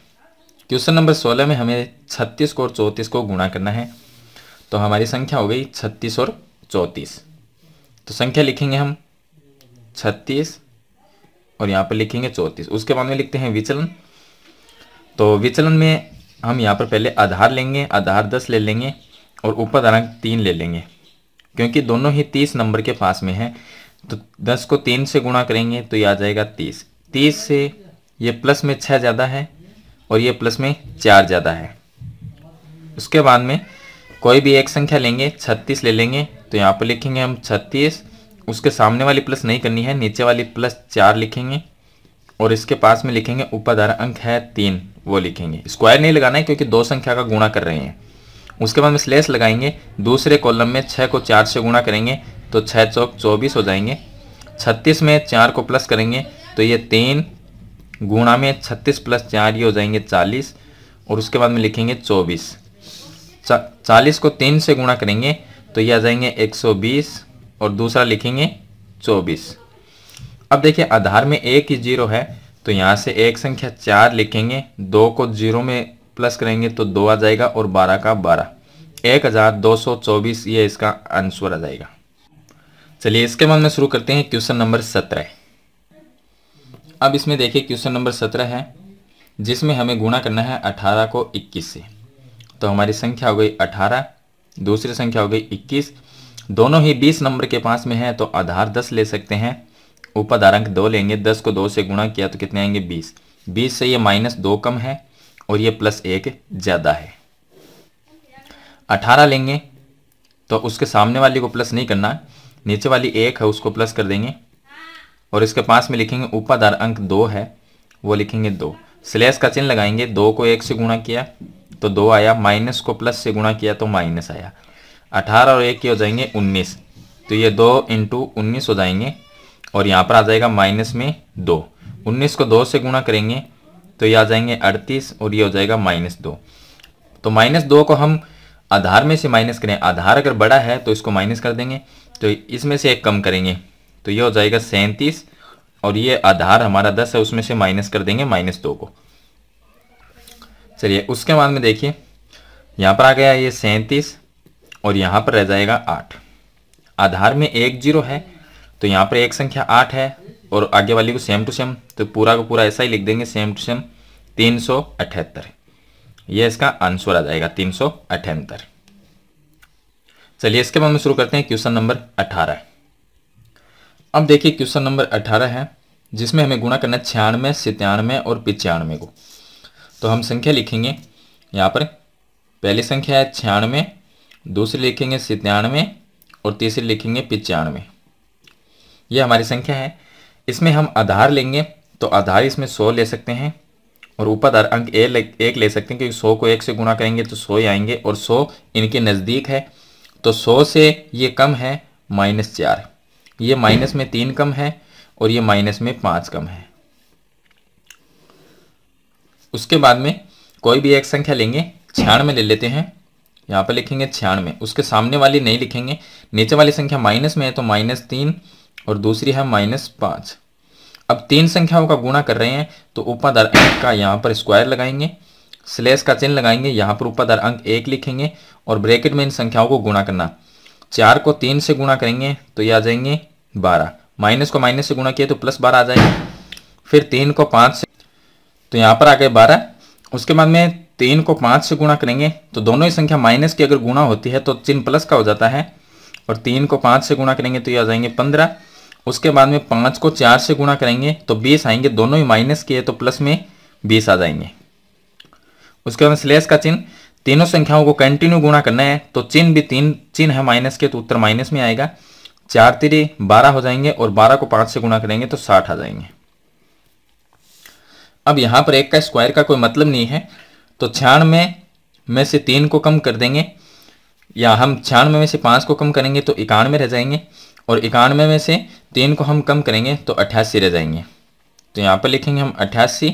क्वेश्चन नंबर सोलह में हमें छत्तीस को और चौंतीस को गुणा करना है। तो हमारी संख्या हो गई छत्तीस और चौंतीस। तो संख्या लिखेंगे हम छत्तीस और यहाँ पर लिखेंगे चौंतीस। उसके बाद में लिखते हैं विचलन। तो विचलन में हम यहाँ पर पहले आधार लेंगे, आधार दस ले लेंगे और ऊपर धनांक तीन ले लेंगे। क्योंकि दोनों ही तीस नंबर के पास में है तो दस को तीन से गुणा करेंगे तो ये आ जाएगा तीस। तीस से ये प्लस में छः ज़्यादा है और ये प्लस में चार ज़्यादा है। उसके बाद में कोई भी एक संख्या लेंगे, छत्तीस ले लेंगे तो यहाँ पर लिखेंगे हम छत्तीस। उसके सामने वाली प्लस नहीं करनी है, नीचे वाली प्लस चार लिखेंगे और इसके पास में लिखेंगे उपाधार अंक है तीन, वो लिखेंगे। स्क्वायर नहीं लगाना है क्योंकि दो संख्या का गुणा कर रहे हैं। उसके बाद में स्लेस लगाएँगे, दूसरे कॉलम में छः को चार से गुणा करेंगे तो छः चौक चौबीस हो जाएँगे। छत्तीस में चार को प्लस करेंगे तो ये तीन गुणा में छत्तीस प्लस चार, ये हो जाएँगे चालीस और उसके बाद में लिखेंगे चौबीस। चालीस को तीन से गुणा करेंगे तो ये आ जाएँगे एक सौ बीस। और दूसरा लिखेंगे चौबीस। अब देखिए, आधार में एक ही ज़ीरो है तो यहाँ से एक संख्या चार लिखेंगे, दो को ज़ीरो में प्लस करेंगे तो दो आ जाएगा और बारह का बारह। एक हज़ार दो सौ चौबीस, ये इसका आंसर आ जाएगा। चलिए, इसके बाद में शुरू करते हैं क्वेश्चन नंबर सत्रह। अब इसमें देखिए, क्वेश्चन नंबर सत्रह है, जिसमें हमें गुणा करना है अठारह को इक्कीस से। तो हमारी संख्या हो गई अठारह, दूसरी संख्या हो गई इक्कीस दोनों ही बीस नंबर के पास में है तो आधार दस ले सकते हैं। ऊपर अंक दो लेंगे, दस को दो से गुणा किया तो कितने आएँगे? बीस। बीस से ये माइनस दो कम है और ये प्लस एक ज़्यादा है। अठारह लेंगे तो उसके सामने वाली को प्लस नहीं करना। नीचे वाली एक है, उसको प्लस कर देंगे। और इसके पास में लिखेंगे उपाधार अंक दो है, वो लिखेंगे दो। स्लेस का चिन्ह लगाएँगे, दो को एक से गुणा किया तो दो आया, माइनस को प्लस से गुणा किया तो माइनस आया। अठारह और एक के हो जाएँगे उन्नीस। तो ये दो इंटू उन्नीस हो जाएँगे और यहाँ पर आ जाएगा माइनस में दो। उन्नीस को दो से गुणा करेंगे तो ये आ जाएँगे अड़तीस और ये हो जाएगा माइनस दो। तो माइनस दो को हम आधार में से माइनस करें। आधार अगर बड़ा है तो इसको माइनस कर देंगे। तो इसमें से एक कम करेंगे। तो ये हो जाएगा सैंतीस और ये आधार हमारा दस है, उसमें से माइनस कर देंगे माइनस दो को। चलिए, उसके बाद में देखिए। यहाँ पर आ गया ये सैंतीस। और यहाँ पर रह जाएगा आठ। आधार में एक ज़ीरो है तो यहाँ पर एक संख्या आठ है और आगे वाली को सेम टू सेम तो पूरा को पूरा ऐसा ही लिख देंगे सेम टू सेम तीन सौ अठहत्तर। यह इसका आंसर आ जाएगा, तीन सौ अठहत्तर। चलिए, इसके बाद में शुरू करते हैं क्वेश्चन नंबर अठारह। अब देखिए क्वेश्चन नंबर अठारह है, जिसमें हमें गुणा करना है छियानवे, सत्तानवे और पिचानवे को। तो हम संख्या लिखेंगे, यहाँ पर पहली संख्या है छियानवे दूसरी लिखेंगे सत्तानवे और तीसरी लिखेंगे पिचानवे। ये हमारी संख्या है। इसमें हम आधार लेंगे तो आधार इसमें सौ ले सकते हैं और ऊपर अंक ए ले, एक ले सकते हैं क्योंकि सौ को एक से गुणा करेंगे तो सौ ही आएँगे और सौ इनके नज़दीक है। तो सौ से ये कम है माइनस चार। ये माइनस में तीन कम है और ये माइनस में पाँच कम है। उसके बाद में कोई भी एक संख्या लेंगे छियानवे ले लेते हैं। यहाँ पर लिखेंगे छियानवे। उसके सामने वाली नहीं लिखेंगे। नीचे वाली संख्या माइनस में है तो माइनस तीन और दूसरी है माइनस पाँच। अब तीन संख्याओं का गुणा कर रहे हैं तो उपाधार अंक का यहाँ पर स्क्वायर लगाएँगे। स्लेस का चिन्ह लगाएँगे। यहाँ पर उपाधार अंक एक लिखेंगे और ब्रैकेट में इन संख्याओं को गुणा करना। चार को तीन से गुणा करेंगे तो ये आ जाएँगे बारह। माइनस को माइनस से गुणा किया तो प्लस बारह आ जाएगा। फिर तीन को पाँच से तो यहाँ पर आ गए बारह। उसके बाद में तीन को पाँच से गुणा करेंगे तो दोनों ही संख्या माइनस की अगर गुणा होती है तो चिन्ह प्लस का हो जाता है। और तीन को पाँच से गुणा करेंगे तो ये आ जाएँगे पंद्रह। उसके बाद में पाँच को चार से गुणा करेंगे तो बीस आएँगे, दोनों ही माइनस के तो प्लस में बीस आ जाएँगे। उसके बाद स्लेस का चिन्ह, तीनों संख्याओं को कंटिन्यू गुणा करना है तो चिन्ह भी तीन, चिन्ह है माइनस के तो उत्तर माइनस में आएगा। चार तिरी बारह हो जाएँगे, और बारह को पाँच से गुणा करेंगे तो साठ आ जाएँगे। अब यहाँ पर एक का स्क्वायर का कोई मतलब नहीं है तो छियानवे में से तीन को कम कर देंगे, या हम छियानवे में से पाँच को कम करेंगे तो इक्यानवे रह जाएँगे, और इक्यानवे में से तीन को हम कम करेंगे तो अट्ठासी रह जाएँगे। तो यहाँ पर लिखेंगे हम अट्ठासी,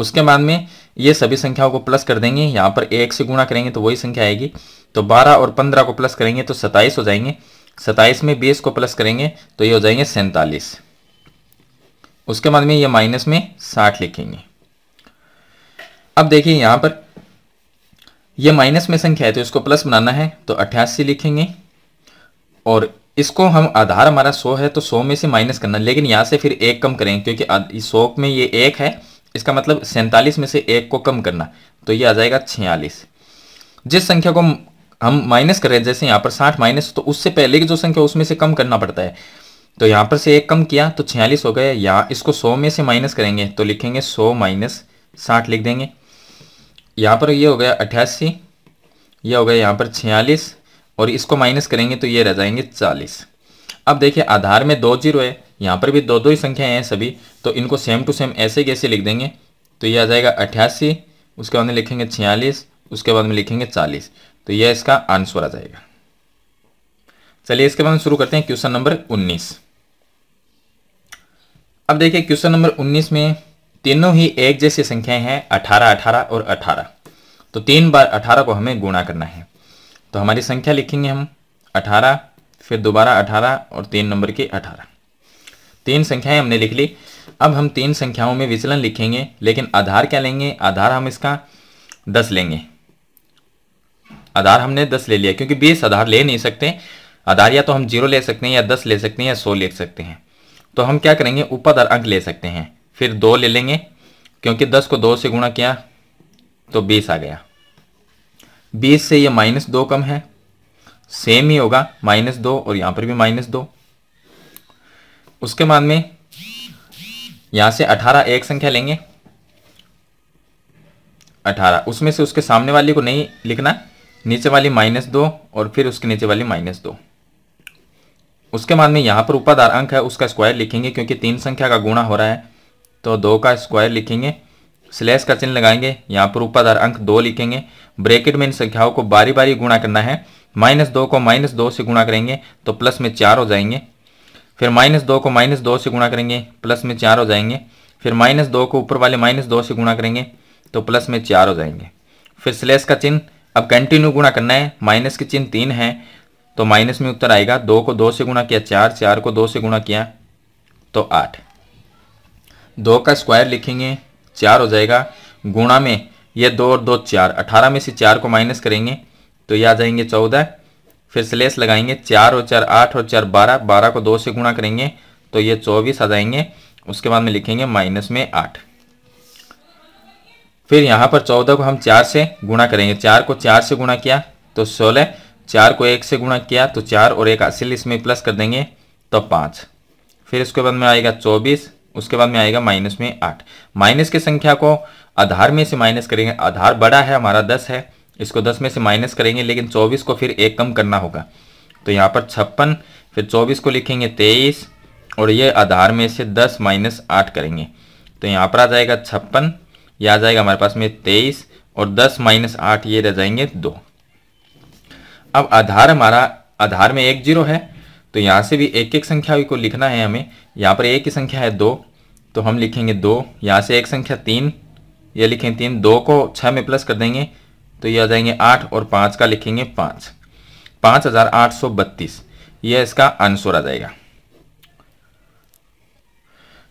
उसके बाद में ये सभी संख्याओं को प्लस कर देंगे, यहाँ पर एक से गुणा करेंगे तो वही संख्या आएगी। तो बारह और पंद्रह को प्लस करेंगे तो सत्ताईस हो जाएँगे सत्ताईस में बीस को प्लस करेंगे तो ये हो जाएँगे सैंतालीस। उसके बाद में ये माइनस में साठ लिखेंगे। अब देखिए यहाँ पर। ये माइनस में संख्या है तो इसको प्लस बनाना है तो अट्ठासी लिखेंगे। और इसको हम आधार हमारा सौ है तो सौ में से माइनस करना, लेकिन यहाँ से फिर एक कम करेंगे क्योंकि सौ में ये एक है, इसका मतलब सैंतालीस में से एक को कम करना तो ये आ जाएगा छियालीस। जिस संख्या को हम माइनस कर रहे हैं, जैसे यहाँ पर साठ माइनस तो उससे पहले की जो संख्या, उसमें से कम करना पड़ता है। तो यहाँ पर से एक कम किया तो छियालीस हो गए यहाँ इसको सौ में से माइनस करेंगे तो लिखेंगे सौ माइनस साठ लिख देंगे। यहाँ पर ये हो गया अट्ठासी ये हो गया यहाँ पर छियालीस और इसको माइनस करेंगे तो ये रह जाएँगे चालीस। अब देखिए, आधार में दो ज़ीरो है, यहाँ पर भी दो दो ही संख्याएँ हैं सभी तो इनको सेम टू सेम ऐसे कैसे लिख देंगे? तो ये आ जाएगा अट्ठासी उसके बाद में लिखेंगे छियालीस, उसके बाद में लिखेंगे चालीस तो यह इसका आंसर आ जाएगा। चलिए, इसके बाद शुरू करते हैं क्वेश्चन नंबर 19 अब देखिए, क्वेश्चन नंबर 19 में तीनों ही एक जैसी संख्याएँ हैं 18, 18 और 18 तो तीन बार 18 को हमें गुणा करना है। तो हमारी संख्या लिखेंगे हम 18 फिर दोबारा 18 और तीन नंबर की 18 तीन संख्याएँ हमने लिख ली। अब हम तीन संख्याओं में विचलन लिखेंगे लेकिन आधार क्या लेंगे? आधार हम इसका दस लेंगे। आधार हमने दस ले लिया क्योंकि बीस आधार ले नहीं सकते। आधार या तो हम ज़ीरो ले सकते हैं या दस ले सकते हैं या सौ ले सकते हैं। तो हम क्या करेंगे? उपाधार अंक ले सकते हैं। फिर दो ले लेंगे, क्योंकि दस को दो से गुणा किया तो बीस आ गया। बीस से ये माइनस दो कम है, सेम ही होगा, माइनस दो और यहाँ पर भी माइनस दो। उसके बाद में यहाँ से अठारह एक संख्या लेंगे। अठारह, उसमें से उसके सामने वाली को नहीं लिखना, नीचे वाली माइनस दो और फिर उसके नीचे वाली माइनस दो। उसके बाद में यहाँ पर उपाधार अंक है, उसका स्क्वायर लिखेंगे, क्योंकि तीन संख्या का गुणा हो रहा है। तो दो का स्क्वायर लिखेंगे स्लैश का चिन्ह लगाएँगे, यहाँ पर उपाधार अंक दो लिखेंगे। ब्रैकेट में इन संख्याओं को बारी बारी गुणा करना है। माइनस दो को माइनस दो से गुणा करेंगे तो प्लस में चार हो जाएँगे। फिर माइनस दो को माइनस दो से गुणा करेंगे प्लस में चार हो जाएँगे। फिर माइनस दो को ऊपर वाले माइनस दो से गुणा करेंगे तो प्लस में चार हो जाएँगे। फिर स्लैश का चिन्ह, अब कंटिन्यू गुणा करना है। माइनस के चिन्ह तीन है तो माइनस में उत्तर आएगा। दो को दो से गुणा किया, चार चार को दो से गुणा किया तो आठ। दो का स्क्वायर लिखेंगे, चार हो जाएगा। गुणा में ये दो और दो चार, अठारह में से चार को माइनस करेंगे तो ये आ जाएँगे चौदह। फिर स्लेस लगाएँगे, चार और चार आठ और चार बारह बारह को दो से गुणा करेंगे तो ये चौबीस आ जाएँगे। उसके बाद में लिखेंगे माइनस में आठ। फिर यहाँ पर चौदह को हम चार से गुणा करेंगे। चार को चार से गुणा किया तो सोलह। चार को एक से गुणा किया तो चार और एक हासिल इसमें प्लस कर देंगे तो पाँच। फिर उसके बाद में आएगा चौबीस। उसके बाद में आएगा माइनस में आठ। माइनस की संख्या को आधार में से माइनस करेंगे। आधार बड़ा है, हमारा दस है। इसको दस में से माइनस करेंगे, लेकिन चौबीस को फिर एक कम करना होगा। तो यहाँ पर छप्पन, फिर चौबीस को लिखेंगे तेईस, और ये आधार में से दस माइनस आठ करेंगे। तो यहाँ पर आ जाएगा छप्पन, ये आ जाएगा हमारे पास में तेईस, और दस माइनस आठ, ये रह जाएँगे दो। अब आधार हमारा, आधार में एक ज़ीरो है तो यहाँ से भी एक एक संख्या को लिखना है हमें। यहाँ पर एक ही संख्या है दो तो हम लिखेंगे दो। यहाँ से एक संख्या तीन, ये लिखें तीन। दो को छः में प्लस कर देंगे तो ये आ जाएँगे आठ और पाँच का लिखेंगे पाँच। पाँच हज़ार आठ सौ बत्तीस, ये इसका आंसर आ जाएगा।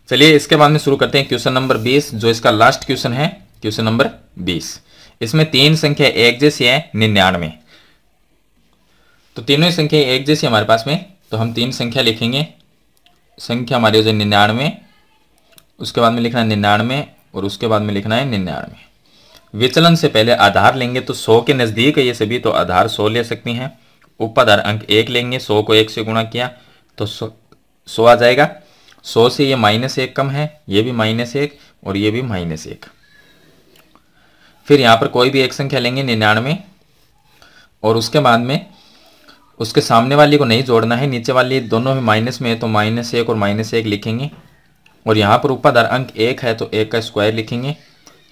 चलिए इसके बाद में शुरू करते हैं क्वेश्चन नंबर बीस, जो इसका लास्ट क्वेश्चन है, क्वेश्चन नंबर बीस। इसमें तीन संख्या एक जैसी है निन्यानवे। तो तीनों ही संख्या एक जैसी हमारे पास में तो हम तीन संख्या लिखेंगे। संख्या हमारी हो जाए निन्यानवे, उसके बाद में लिखना है निन्यानवे, और उसके बाद में लिखना है निन्यानवे। विचलन से पहले आधार लेंगे तो सौ के नज़दीक है ये सभी तो आधार सौ ले सकती हैं। उपाधार अंक एक लेंगे, सौ को एक से गुणा किया तो सौ आ जाएगा। सौ से ये माइनस एक कम है, ये भी माइनस एक, और ये भी माइनस एक। फिर यहाँ पर कोई भी एक संख्या लेंगे, निन्यानवे, और उसके बाद में उसके सामने वाली को नहीं जोड़ना है, नीचे वाली दोनों में माइनस में है तो माइनस एक और माइनस एक लिखेंगे। और यहाँ पर उपाधार अंक एक है तो एक का स्क्वायर लिखेंगे।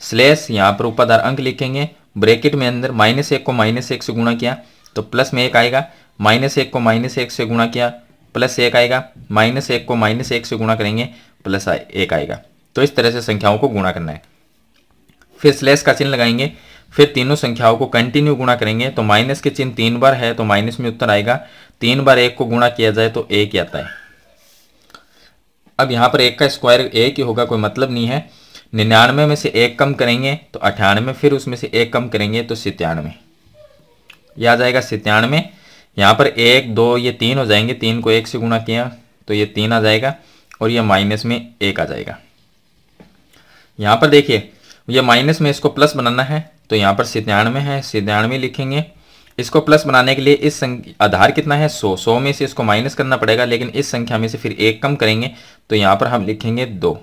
स्लेस यहाँ पर उपाधार अंक लिखेंगे। ब्रैकेट में अंदर माइनस एक को माइनस एक से गुणा किया तो प्लस में एक आएगा। माइनस एक को माइनस एक से गुणा किया, प्लस एक आएगा। माइनस एक को माइनस एक से गुणा करेंगे, प्लस एक आएगा। तो इस तरह से संख्याओं को गुणा करना है। फिर स्लेस का चिन्ह लगाएँगे। फिर तीनों संख्याओं को कंटिन्यू गुणा करेंगे तो माइनस के चिन्ह तीन बार है तो माइनस में उत्तर आएगा। तीन बार एक को गुणा किया जाए तो एक ही आता है। अब यहाँ पर एक का स्क्वायर एक ही होगा, कोई मतलब नहीं है। निन्यानवे में से एक कम करेंगे तो अठानवे, फिर उसमें से एक कम करेंगे तो सितयानवे यह आ जाएगा सितयानवे यहाँ पर एक, दो, ये तीन हो जाएँगे, तीन को एक से गुणा किया तो ये तीन आ जाएगा, और ये माइनस में एक आ जाएगा। यहाँ पर देखिए, ये माइनस में इसको प्लस बनाना है तो यहाँ पर सितयानवे है, सितयानवे लिखेंगे। इसको प्लस बनाने के लिए इस आधार कितना है? सौ सौ में से इसको माइनस करना पड़ेगा, लेकिन इस संख्या में से फिर एक कम करेंगे तो यहाँ पर हम लिखेंगे दो।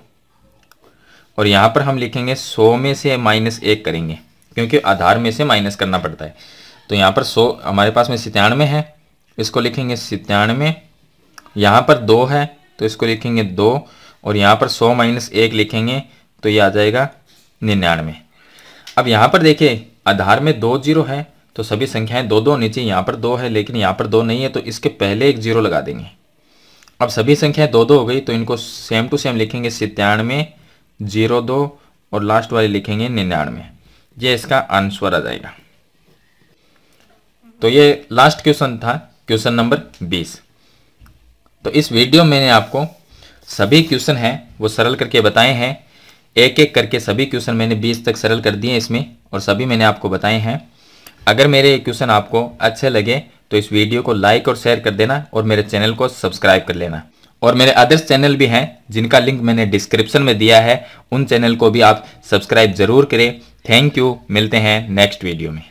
और यहाँ पर हम लिखेंगे सौ में से माइनस एक करेंगे, क्योंकि आधार में से माइनस करना पड़ता है। तो यहाँ पर सौ हमारे पास में सितयानवे है, इसको लिखेंगे सितयानवे। यहाँ पर दो है तो इसको लिखेंगे दो। और यहाँ पर सौ माइनस एक लिखेंगे तो ये आ जाएगा निन्यानवे। अब यहाँ पर देखिए, आधार में दो ज़ीरो है तो सभी संख्याएँ दो दो, नीचे यहाँ पर दो है, लेकिन यहाँ पर दो नहीं है तो इसके पहले एक ज़ीरो लगा देंगे। अब सभी संख्याएँ दो दो हो गई तो इनको सेम टू सेम लिखेंगे सितयानवे ज़ीरो दो, और लास्ट वाले लिखेंगे निन्यानवे। ये इसका आंसर आ जाएगा। तो ये लास्ट क्वेश्चन था क्वेश्चन नंबर बीस। तो इस वीडियो में मैंने आपको सभी क्वेश्चन हैं, वो सरल करके बताए हैं एक एक करके सभी क्वेश्चन मैंने बीस तक सरल कर दिए इसमें और सभी मैंने आपको बताए हैं। अगर मेरे क्वेश्चन आपको अच्छे लगे तो इस वीडियो को लाइक और शेयर कर देना और मेरे चैनल को सब्सक्राइब कर लेना। और मेरे अदर्स चैनल भी हैं, जिनका लिंक मैंने डिस्क्रिप्शन में दिया है, उन चैनल को भी आप सब्सक्राइब ज़रूर करें। थैंक यू मिलते हैं नेक्स्ट वीडियो में।